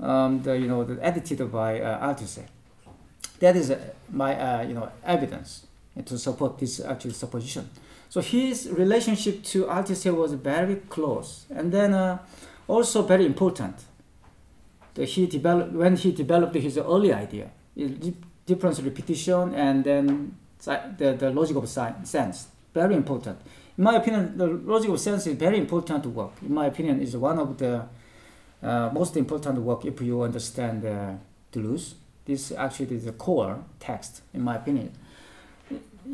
um, the you know the edited by uh, Althusser. That is uh, my uh, you know evidence to support this actual supposition. So his relationship to Althusser was very close, and then uh, also very important. He developed when he developed his early idea, difference repetition, and then the, the logic of sense, very important. In my opinion, the logic of sense is very important work. In my opinion, is one of the uh, most important work if you understand uh, Deleuze. This actually is the core text, in my opinion.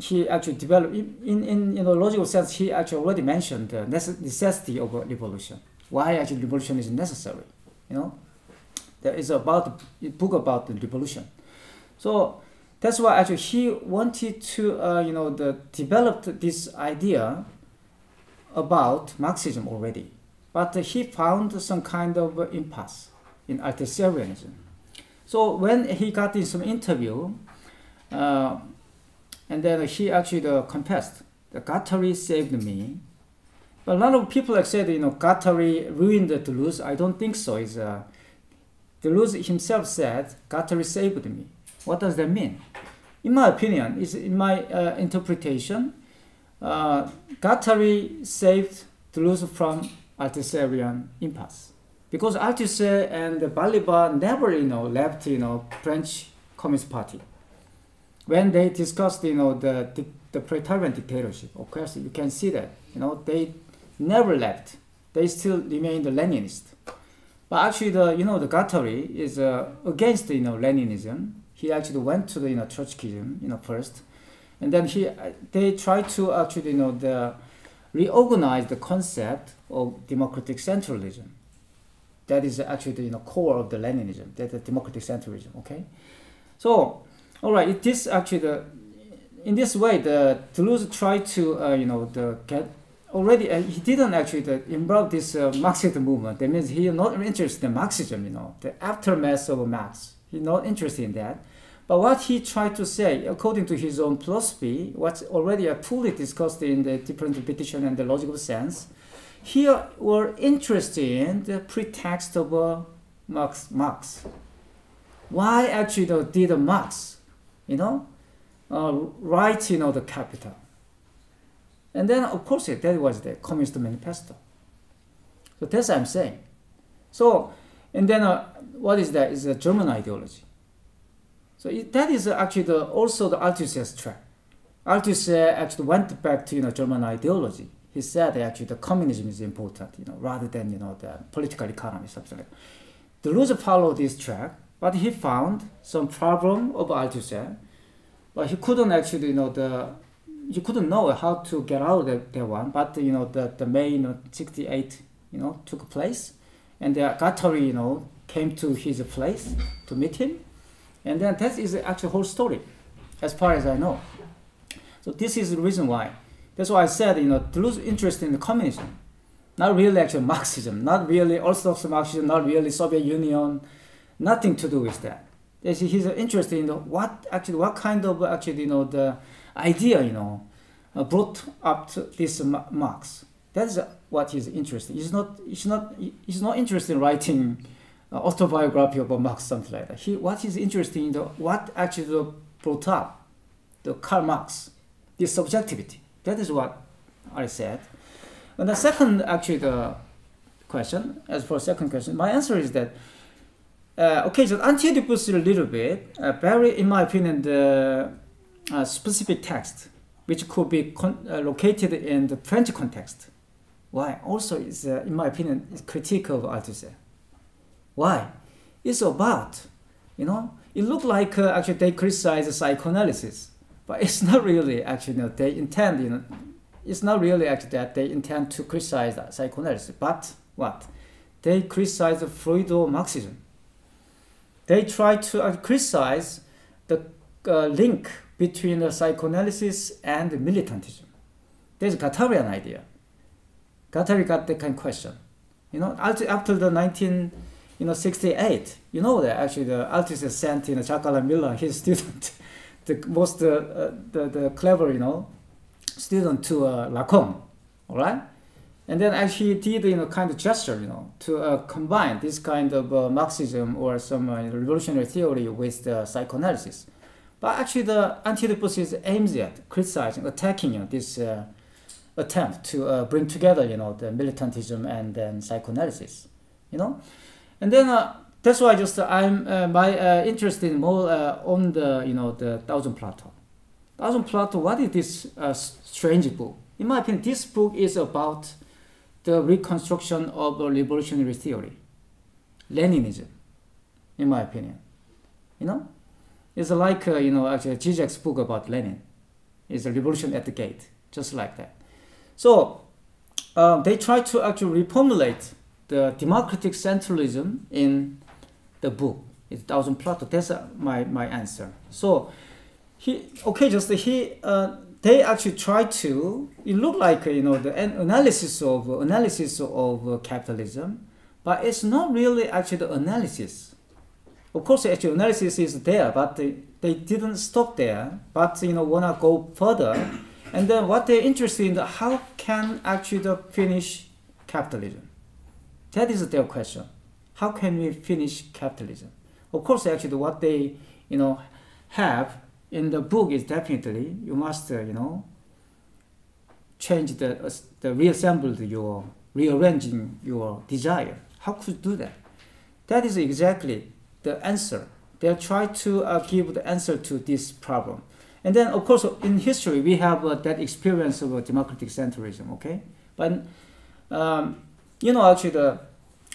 He actually developed, in, in you know, logical sense, he actually already mentioned the necessity of revolution. Why actually revolution is necessary, you know? There is about a book about the revolution. So that's why actually he wanted to, uh, you know, the, develop this idea about Marxism already but he found some kind of impasse in Althusserianism. So when he got in some interview, uh, and then he actually uh, confessed, the Guattari saved me. But a lot of people have said, you know, Guattari ruined Deleuze. I don't think so. It's, uh, Deleuze himself said, Guattari saved me. What does that mean? In my opinion, is in my uh, interpretation, uh, Guattari saved Deleuze from Althusserian impasse. Because Althusser and Balibar never, you know, left, you know, French Communist Party. When they discussed, you know, the, the, the proletarian dictatorship, of course, you can see that, you know, they never left. They still remained the Leninist. But actually, the, you know, the Guattari is uh, against, you know, Leninism. He actually went to the, you know, Trotskyism, you know, first. And then he, they tried to actually, you know, the, reorganize the concept of democratic centralism. That is actually the you know, core of the Leninism, that the democratic centralism. Okay, so all right, it is actually the in this way the Deleuze tried to uh, you know the get already uh, he didn't actually the, involve this uh, Marxist movement. That means he not interested in Marxism. You know the aftermath of Marx. He's not interested in that. But what he tried to say, according to his own philosophy, what's already a fully discussed in the different repetition and the logical sense, he were interested in the pretext of uh, Marx, Marx. Why actually did Marx, you know, uh, write, you know, the Capital? And then, of course, that was the Communist Manifesto. So that's what I'm saying. So, and then uh, what is that? Is a German ideology. So it, that is actually the, also the Althusser's track. Althusser actually went back to you know German ideology. He said actually the communism is important, you know, rather than you know the political economy something like. That. Deleuze followed this track, but he found some problem of Althusser, but he couldn't actually you know the he couldn't know how to get out of that, that one. But you know the the May you know, 68 you know took place, and the Guattari you know came to his place to meet him and then that is the actual whole story, as far as I know. So this is the reason why. That's why I said, you know, Deleuze interest in the communism, not really actually Marxism, not really Orthodox Marxism, not really Soviet Union, nothing to do with that. He's interested in what actually, what kind of actually, you know, the idea, you know, uh, brought up to this Marx. That's what he's interested. He's not, he's not, he's not interested in writing uh, autobiography about Marx, something like that. He, what is interesting, the, what actually brought up the Karl Marx, the subjectivity. That is what I said. And the second, actually, the question, as for second question, my answer is that, uh, okay, so anti-Oedipus a little bit, uh, very, in my opinion, the uh, specific text, which could be uh, located in the French context. Why? Also, is uh, in my opinion, is critique of Althusser. Why? It's about, you know, it looked like uh, actually they criticize psychoanalysis, but it's not really actually, you know, they intend, you know, it's not really actually that they intend to criticize psychoanalysis, but what? They criticize Freudo-Marxism. They try to uh, criticize the uh, link between the psychoanalysis and the militantism. There's a Guattarian idea. Guattari got that kind of question. You know, after the 19 you know, 68. You know that actually the Althusser sent, you know, Alain Miller, his student, the most, uh, uh, the, the clever, you know, student to uh, Lacan, all right? And then actually he did, you know, kind of gesture, you know, to uh, combine this kind of uh, Marxism or some uh, revolutionary theory with the psychoanalysis. But actually the anti-Oedipus aims at criticizing, attacking you know, this uh, attempt to uh, bring together, you know, the militantism and then psychoanalysis, you know. And then uh, that's why just I'm my interest in more on the you know the Thousand Plateau. Thousand Plateau. What is this strange book? In my opinion, this book is about the reconstruction of a revolutionary theory, Leninism. In my opinion, you know, it's like uh, you know actually Zizek's book about Lenin. It's a revolution at the gate, just like that. So um, they try to actually reformulate the democratic centralism in the book. It's Thousand Plateau. That's uh, my, my answer. So he okay, just he uh, they actually try to. It look like you know the analysis of analysis of capitalism, but it's not really actually the analysis. Of course, actually analysis is there, but they, they didn't stop there. But you know wanna go further, and then what they're interested in how can actually the finish capitalism. That is their question. How can we finish capitalism? Of course, actually, what they you know have in the book is definitely you must uh, you know change the uh, the reassembled your rearranging your desire. How could you do that? That is exactly the answer. They try to uh, give the answer to this problem. And then, of course, in history, we have uh, that experience of democratic centrism, okay? But, um, you know, actually, the,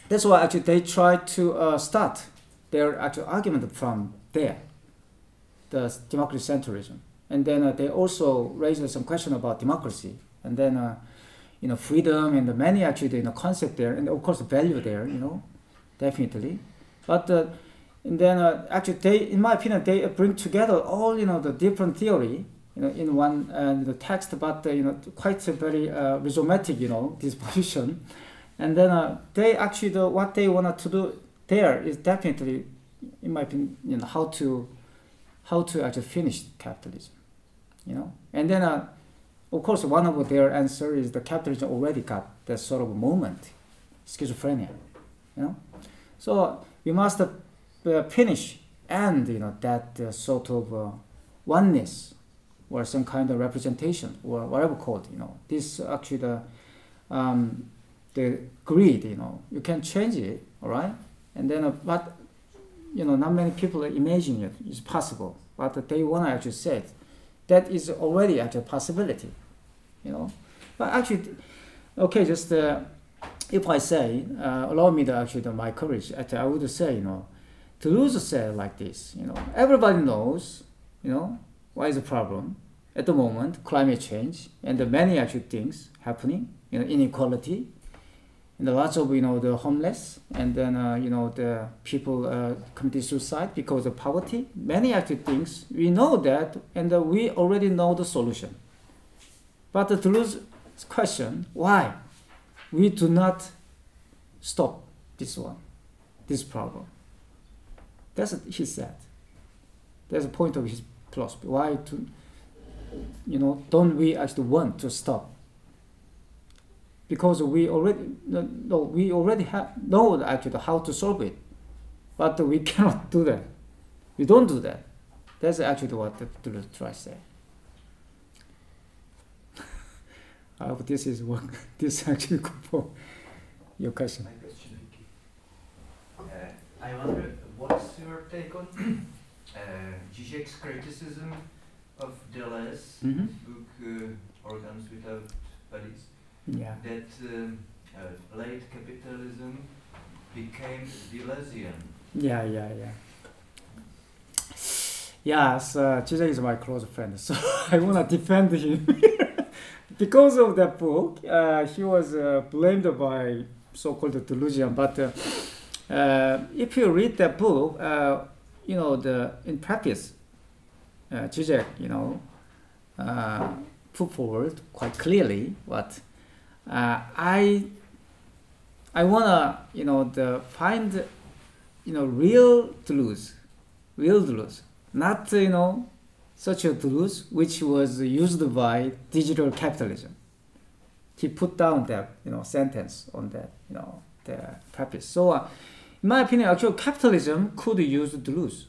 that's why actually they try to uh, start their actual argument from there, the democratic centrism. And then uh, they also raise some question about democracy. And then, uh, you know, freedom and the many actually, you know, concept there, and of course, value there, you know, definitely. But uh, and then uh, actually they in my opinion they bring together all you know the different theory you know in one uh, the text but uh, you know quite a very rhizomatic you know disposition and then they actually the what they wanted to do there is definitely in my opinion you know how to how to actually finish capitalism you know? And then uh, of course one of their answer is the capitalism already got that sort of moment schizophrenia you know? So we must uh, finish and you know that uh, sort of uh, oneness or some kind of representation or whatever called you know? This actually the um, the greed you know? You can change it all right? And then uh, but you know not many people imagine it is possible but they want to actually say it. that is already actually a possibility you know but actually okay just uh, if I say uh, allow me to actually my courage I would say you know Deleuze said like this, you know, everybody knows, you know, what is the problem at the moment, climate change, and the many actual things happening, you know, inequality, and lots of, you know, the homeless, and then, uh, you know, the people uh, committing suicide because of poverty, many actual things, we know that, and uh, we already know the solution. But the truth question, why? We do not stop this one, this problem. That's what he said. That's the point of his philosophy. Why to, you know, don't we actually want to stop? Because we already no, no we already have know actually how to solve it, but we cannot do that. We don't do that. That's actually what the Deleuze tries to say. I hope this is what this actually good for your question. My question. Uh, I wonder, what's your take on uh, Zizek's criticism of Deleuze, Mhm. book uh, Organs Without Bodies, Yeah. that um, uh, late capitalism became Deleuzian? Yeah, yeah, yeah. Yes, uh, is my close friend, so I wanna defend him. because of that book, uh, he was uh, blamed by so-called Deleuzian. But uh, uh, if you read that book, uh, you know the in practice, uh, Zizek, you know, uh, put forward quite clearly what uh, I I wanna you know the find you know real Deleuze, real Deleuze, not you know such a Deleuze which was used by digital capitalism. he put down that you know sentence on that you know the preface. So, uh, in my opinion, actually, capitalism could use Deleuze.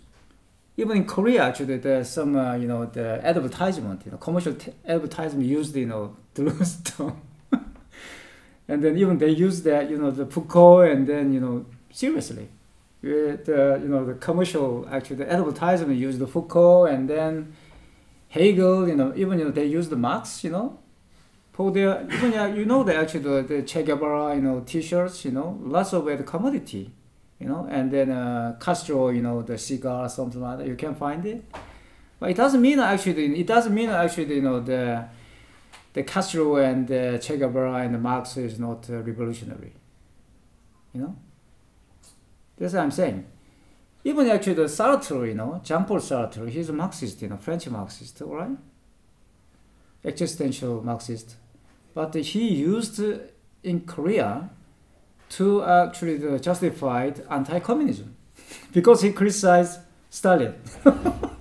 Even in Korea, actually, there's some uh, you know the advertisement, you know, commercial advertisement used you know term. And then even they use that you know the Foucault, and then you know seriously, the you know the commercial actually the advertisement used the Foucault, and then Hegel, you know, even you know they use the Marx, you know, for their even yeah, you know the actually the, the Che Guevara, you know, T-shirts, you know, lots of uh, the commodity, you know, and then uh, Castro, you know, the cigar, something like that, you can find it. But it doesn't mean actually, it doesn't mean actually, you know, the the Castro and the Che Guevara and Marx is not uh, revolutionary. You know, that's what I'm saying. Even actually the Sartre, you know, Jean-Paul Sartre, he's a Marxist, you know, French Marxist, all right? Existential Marxist. But he used in Korea to actually the justified anti-communism because he criticized Stalin.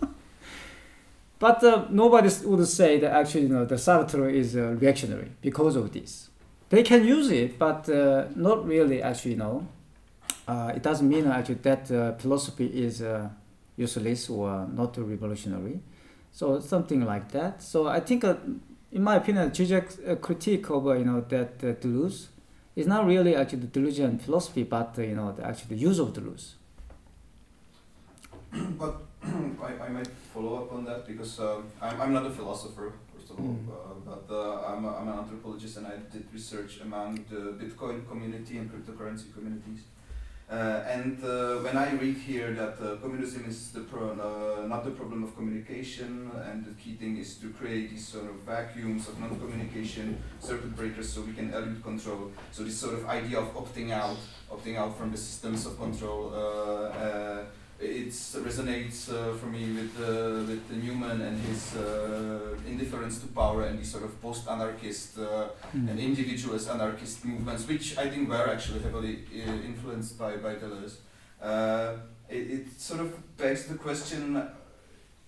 but uh, nobody would say that actually, you know, the Sartre is uh, reactionary because of this. They can use it, but uh, not really actually, you know, uh, it doesn't mean actually that uh, philosophy is uh, useless or not revolutionary. So something like that. So I think, in my opinion, Zizek's critique of you know that Deleuze is not really actually the Deleuzian philosophy, but you know the, actually the use of Deleuze. but I, I might follow up on that because um, I'm, I'm not a philosopher, first of all, Mm. uh, but uh, I'm, a, I'm an anthropologist and I did research among the Bitcoin community and cryptocurrency communities. Uh, and uh, when I read here that uh, communism is the pro- uh, not the problem of communication, and the key thing is to create these sort of vacuums of non-communication circuit breakers, so we can elude control. So this sort of idea of opting out, opting out from the systems of control, uh, uh, it resonates uh, for me with uh, with Newman and his uh, indifference to power and these sort of post-anarchist uh, and individualist anarchist movements, which I think were actually heavily uh, influenced by, by Deleuze. Uh, it, it sort of begs the question,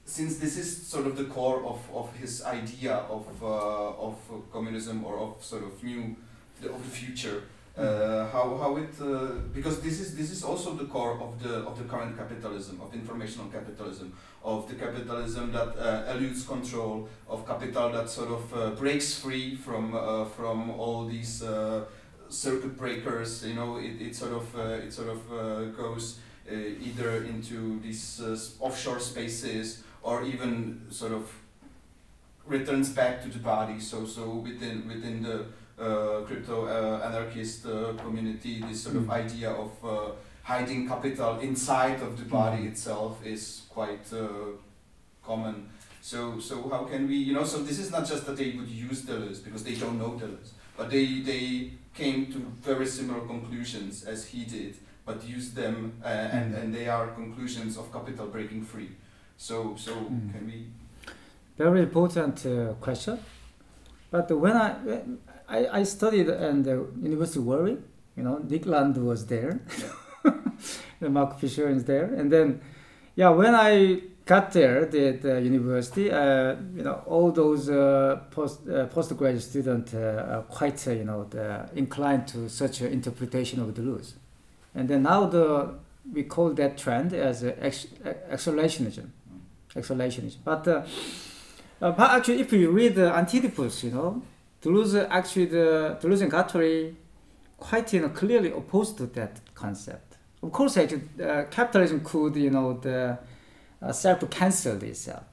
since this is sort of the core of, of his idea of, uh, of communism or of sort of new, of the future, uh, how, how it uh, because this is this is also the core of the of the current capitalism of informational capitalism of the capitalism that uh, eludes control of capital that sort of uh, breaks free from uh, from all these uh, circuit breakers you know it, it sort of it sort of goes either into these offshore spaces or even sort of returns back to the body. So so within within the crypto uh, anarchist uh, community this sort of Mm. idea of uh, hiding capital inside of the body Mm. itself is quite uh, common so so how can we you know so this is not just that they would use Deleuze because they don't know Deleuze but they they came to very similar conclusions as he did but used them uh, and Mm. and they are conclusions of capital breaking free so so Mm. can we Very important uh, question. But when I, I, I studied in the University of Warwick, you know, Nick Land was there, and Mark Fisher is there, and then, yeah, when I got there, the, the university, uh, you know, all those uh, post uh, postgraduate students uh, are quite, uh, you know, the, inclined to such an interpretation of the Deleuze, and then now the we call that trend as ex- accelerationism, accelerationism, but. Uh, but actually, if you read the Anti-Oedipus, you know, Deleuze actually the Deleuze and Guattari quite you know clearly opposed to that concept. Of course, actually, uh, capitalism could you know the uh, self cancel itself,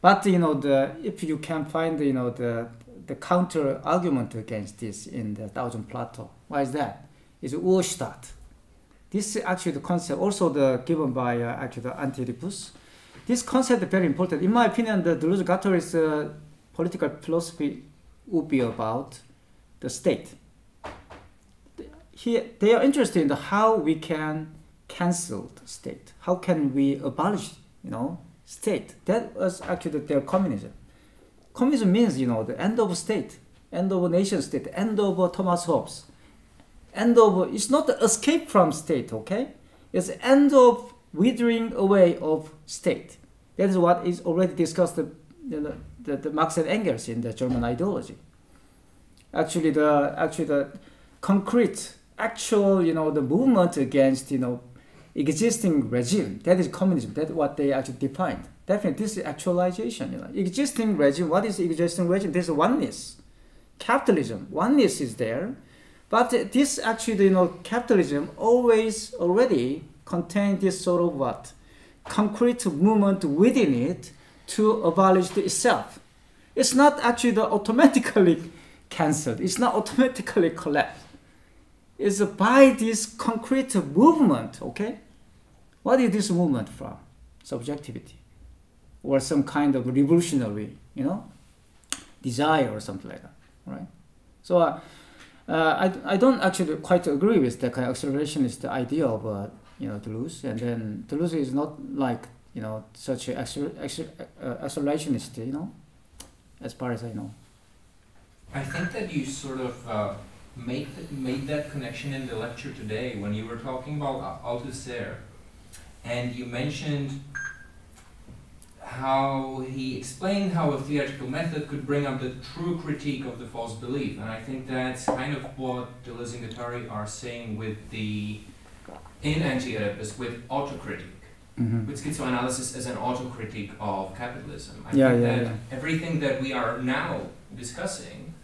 but you know the if you can find you know the the counter argument against this in the Thousand Plateau, why is that? It's Urstadt. This is actually the concept also the given by uh, actually the Anti-Oedipus this concept is very important. In my opinion, the Deleuze Guattari's uh, political philosophy would be about the state. He, they are interested in how we can cancel the state. How can we abolish, you know, state? That was actually their communism. Communism means, you know, the end of state, end of nation state, end of Thomas Hobbes, end of. It's not the escape from state, okay? It's end of withering away of state. That is what is already discussed the, the Marx and Engels in the German ideology. actually the actually the concrete actual you know the movement against you know existing regime that is communism. That's what they actually defined. Definitely this is actualization you know. Existing regime what is existing regime? There's oneness. Capitalism oneness is there but this actually you know capitalism always already contain this sort of what? Concrete movement within it to abolish itself it's not actually the automatically cancelled. It's not automatically collapsed. It's by this concrete movement, okay? What is this movement from? Subjectivity. Or some kind of revolutionary, you know, desire or something like that, right? So uh, uh, I, I don't actually quite agree with the kind of accelerationist idea of, uh, you know, Deleuze. And then Deleuze is not like, you know, such an accelerationist, you know, as far as I know. I think that you sort of uh, made th- made that connection in the lecture today when you were talking about Althusser, and you mentioned how he explained how a theoretical method could bring up the true critique of the false belief, and I think that's kind of what Deleuze and Guattari are saying with the in Anti-Oedipus with autocritique. Mm-hmm. with schizoanalysis as an autocritique of capitalism. I yeah, think yeah, that yeah. everything that we are now discussing,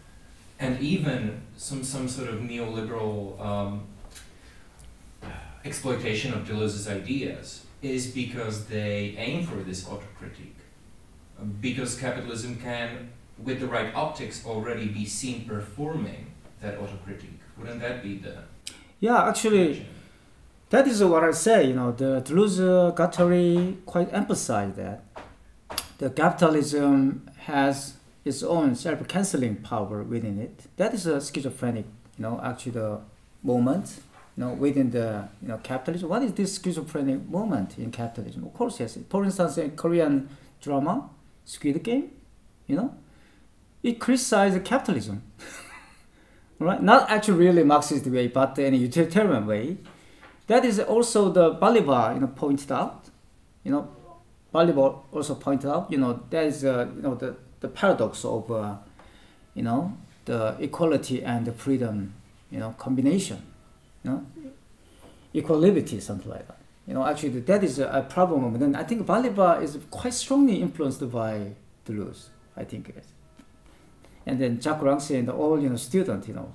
and even some, some sort of neoliberal um, exploitation of Deleuze's ideas, is because they aim for this autocritique. Because capitalism can, with the right optics, already be seen performing that autocritique. Wouldn't that be the. Yeah, actually. That is what I say, you know, the Deleuze Guattari uh, quite emphasized that the capitalism has its own self-canceling power within it. That is a schizophrenic, you know, actually the moment, you know, within the, you know, capitalism. What is this schizophrenic moment in capitalism? Of course, yes. For instance, in Korean drama, Squid Game, you know, it criticizes capitalism, right? Not actually really Marxist way, but in a utilitarian way that is also the Balibar, you know, pointed out. You know, Balibar also pointed out, you know, that is, uh, you know, the, the paradox of, uh, you know, the equality and the freedom, you know, combination, you know, equality, something like that. You know, actually, that is a, problem. And then I think Balibar is quite strongly influenced by Deleuze, I think. And then Jacques Rancière and all, you know, students, you know,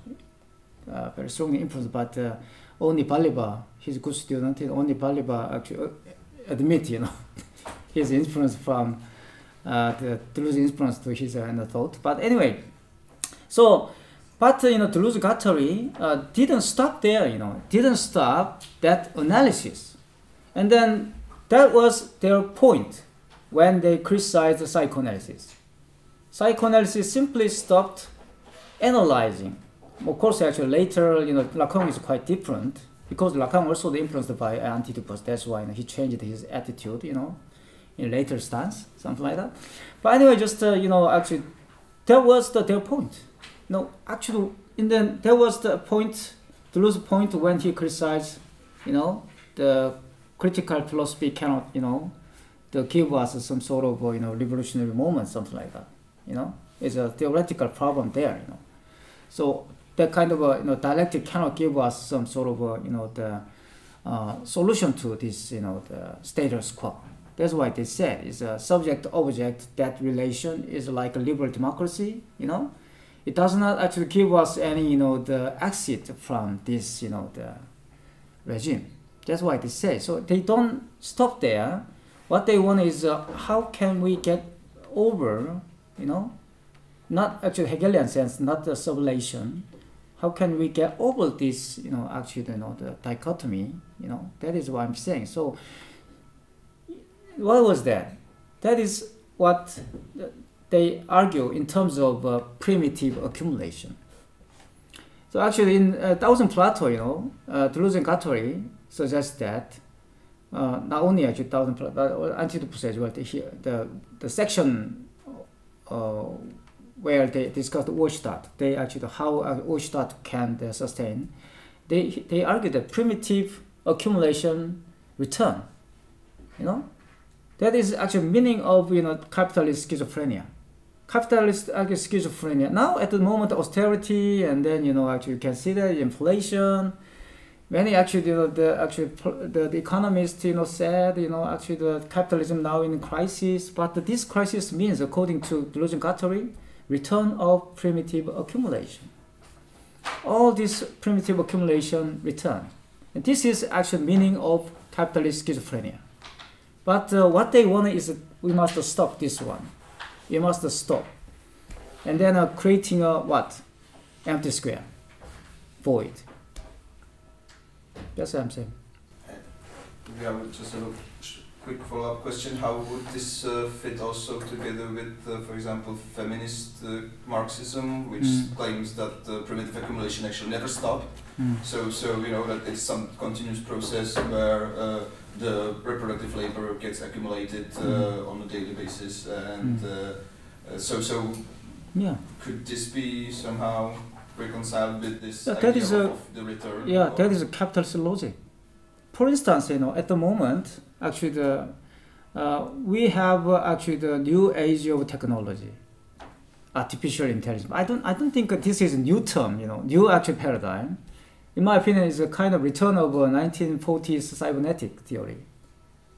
uh, very strongly influenced, but uh, only Balibar, he's a good student, only Balibar actually uh, admit, you know, his influence from uh, the Deleuze influence to his uh, thought. But anyway, so, but uh, you know, Deleuze Guattari uh, didn't stop there, you know, didn't stop that analysis. And then that was their point when they criticized the psychoanalysis. Psychoanalysis simply stopped analyzing of course, actually later, you know, Lacan is quite different because Lacan also influenced by Anti-Oedipus. That's why you know, he changed his attitude, you know, in later stance, something like that. But anyway, just uh, you know, actually, that was the, their point. No, actually, in the there was the point, Deleuze point when he criticized, you know, the critical philosophy cannot, you know, to give us some sort of you know revolutionary moment, something like that. You know, it's a theoretical problem there. You know, so that kind of a you know dialectic cannot give us some sort of a, you know the uh, solution to this you know the status quo. That's why they said it's a subject object that relation is like a liberal democracy. You know, it does not actually give us any you know the exit from this you know the regime. That's why they say so. They don't stop there. What they want is uh, how can we get over you know not actually Hegelian sense, not the sublation, how can we get over this, you know, actually, you know, the dichotomy, you know, that is what I'm saying. So, what was that? That is what they argue in terms of uh, primitive accumulation. So actually, in uh, Thousand Plateau, you know, uh, Deleuze and Guattari suggest that uh, not only actually Thousand Plateau, but Anti-Oedipus as well. The, the, the section uh, where they discussed Urstadt, they actually how Urstadt can uh, sustain. They they argue that primitive accumulation return. You know, that is actually meaning of you know capitalist schizophrenia. capitalist actually schizophrenia. Now at the moment austerity and then you know actually you can see the inflation. Many actually you know, the actually the, the economists you know said you know actually the capitalism now in crisis, but this crisis means according to Deleuze Guattari, return of primitive accumulation. All this primitive accumulation return. And this is actually meaning of capitalist schizophrenia. But uh, what they want is we must stop this one. We must stop. And then uh, creating a what? Empty square. Void. That's what I'm saying. Yeah, just a quick follow-up question. How would this uh, fit also together with, uh, for example, feminist uh, Marxism, which Mm. claims that primitive accumulation actually never stopped? So, so you know that it's some continuous process where uh, the reproductive labor gets accumulated uh, Mm. on a daily basis, and Mm. uh, so so Yeah. could this be somehow reconciled with this Yeah, that idea is a- of the return? Yeah, that is a capitalist logic. For instance, you know, at the moment, actually, the uh, we have uh, actually the new age of technology, artificial intelligence. I don't, I don't think this is a new term, you know, new actual paradigm. In my opinion, it's a kind of return of a 1940s cybernetic theory.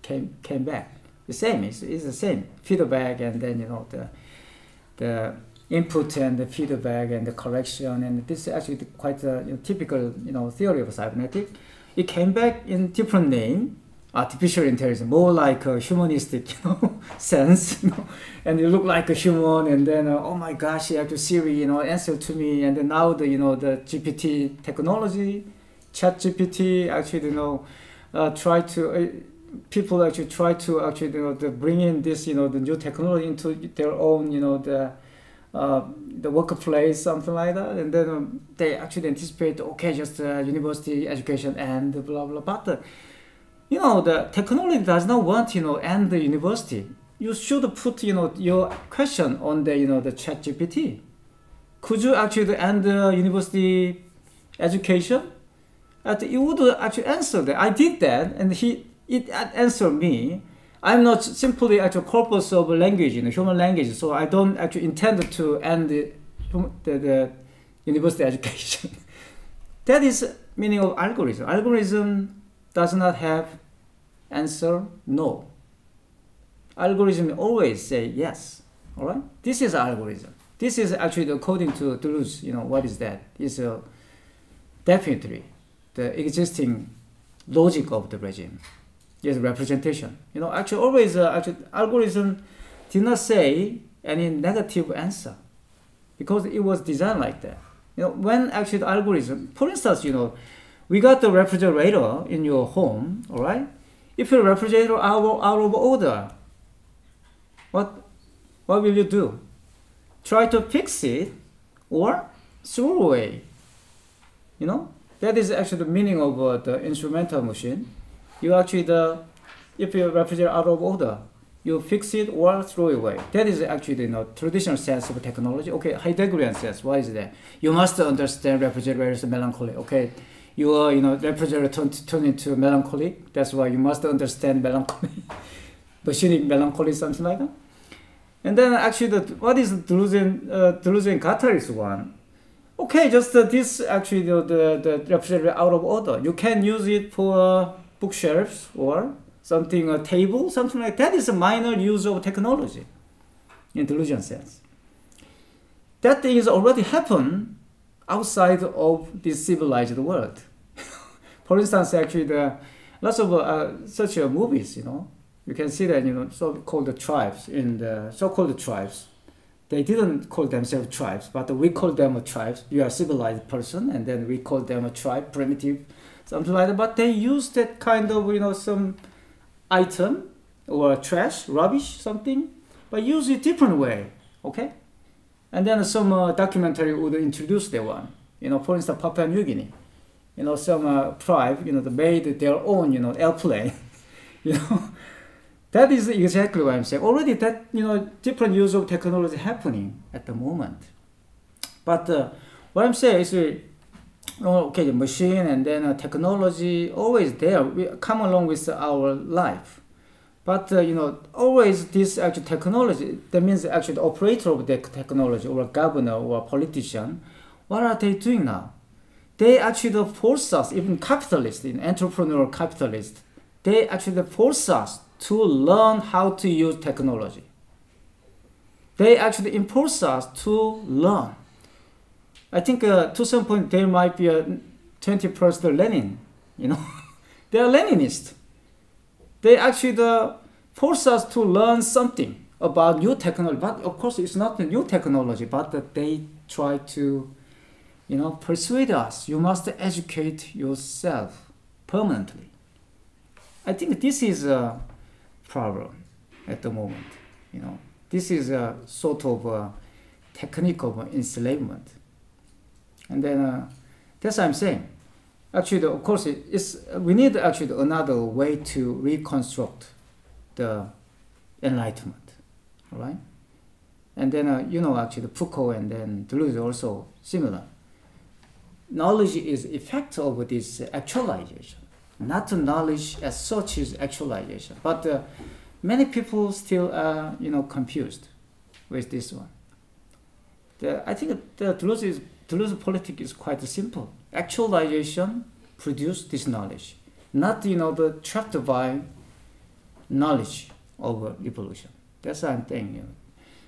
Came, came back. The same, it's, it's the same feedback, and then you know the the input and the feedback and the correction and this is actually quite a you know, typical you know theory of cybernetic it came back in different name artificial intelligence more like a humanistic you know sense you know. And you look like a human and then uh, oh my gosh actually siri you know answer to me. And then now the you know the gpt technology chat gpt actually you know uh, try to uh, people actually try to actually you know to bring in this you know the new technology into their own you know the uh, the workplace something like that. And then um, they actually anticipate okay just uh, university education and blah blah. But uh, you know the technology does not want you know end the university you should put you know your question on the you know the chat gpt could you actually end the university education and it would actually answer that i did that and he it answered me. I'm not simply actual corpus of language, you know, human language, so I don't actually intend to end the, the, the university education. that is meaning of algorithm. Algorithm does not have answer no. Algorithm always say yes. All right. This is algorithm. This is actually according to Deleuze. You know what is that? It's a definitely the existing logic of the regime is representation. You know, actually, always uh, actually algorithm did not say any negative answer because it was designed like that. You know, when actually the algorithm, for instance, you know, we got the refrigerator in your home, all right? If your refrigerator out of, out of order, what what will you do? Try to fix it or throw away. You know, that is actually the meaning of uh, the instrumental machine you actually the if your refrigerator out of order, you fix it or throw it away. That is actually the you know, traditional sense of technology. Okay, Heideggerian sense. Why is that? You must understand refrigerators melancholy. Okay, your you know refrigerator turn, turn into melancholy. That's why you must understand melancholy, machinic melancholy, something like that. And then actually, the, what is Deleuze uh, Deleuze Guattari's one? Okay, just uh, this actually the, the the refrigerator out of order. You can use it for. Uh, bookshelves or something, a table, something like that is a minor use of technology in Deleuzian sense. That thing is already happened outside of this civilized world. For instance, actually, the lots of uh, such uh, movies, you know, you can see that you know so-called tribes in the so-called tribes. They didn't call themselves tribes, but we call them a tribes. You are a civilized person, and then we call them a tribe, primitive something like that. But they use that kind of you know some item or trash, rubbish, something, but use it different way. Okay, and then some uh, documentary would introduce that one. You know, for instance, Papua New Guinea. You know, some uh, tribe, you know, made their own, you know, airplane. you know, that is exactly what I'm saying. Already, that you know, different use of technology happening at the moment. But uh, what I'm saying is. Uh, okay, the machine and then uh, technology always there, we come along with our life. But uh, you know, always this actual technology. That means actually the operator of the technology, or governor, or politician. What are they doing now? They actually force us, even capitalists, in entrepreneurial capitalists, they actually force us to learn how to use technology. They actually impose us to learn. I think uh, to some point there might be a 21st Lenin, you know. they are Leninists. They actually uh, force us to learn something about new technology. But of course, it's not new technology, but they try to, you know, persuade us. You must educate yourself permanently. I think this is a problem at the moment. You know, this is a sort of a technique of enslavement. And then uh, that's what I'm saying. Actually, of course, it's, we need actually another way to reconstruct the Enlightenment, right? And then, uh, you know, actually, the Foucault and then Deleuze also similar. Knowledge is effect of this actualization. Not knowledge as such is actualization, but uh, many people still are, you know, confused with this one. The, I think the Deleuze is Deleuze is quite simple. Actualization produce this knowledge, not you know the trapped by knowledge of evolution. That's what I'm saying. You know.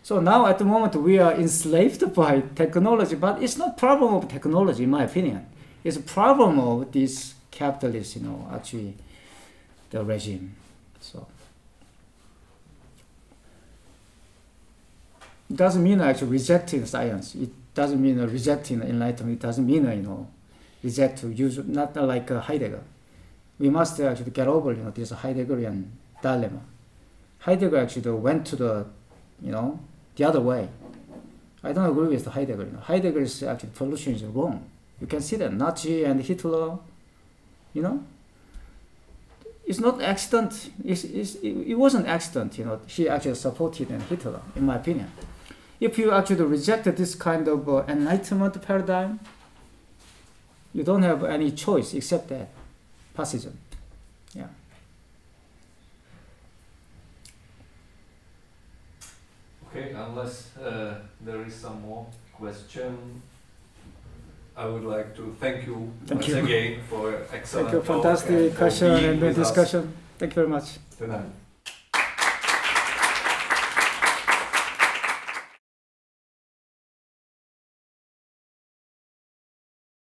So now at the moment we are enslaved by technology, but it's not problem of technology in my opinion. It's a problem of this capitalist, you know, actually the regime. So it doesn't mean actually rejecting science. It doesn't mean rejecting enlightenment. It doesn't mean you know reject to use not like uh, Heidegger. We must actually get over you know this Heideggerian dilemma. Heidegger actually went to the you know the other way. I don't agree with Heidegger. You know. Heidegger's actually solution is wrong. You can see that Nazi and Hitler, you know, it's not accident. It's, it's, it wasn't accident. You know, he actually supported Hitler, in my opinion if you actually reject this kind of uh, enlightenment paradigm, you don't have any choice except that passism. Yeah. Okay, unless uh, there is some more question, I would like to thank you Thank once you. again for excellent Thank you. Fantastic question and us discussion. Thank you very much. tonight.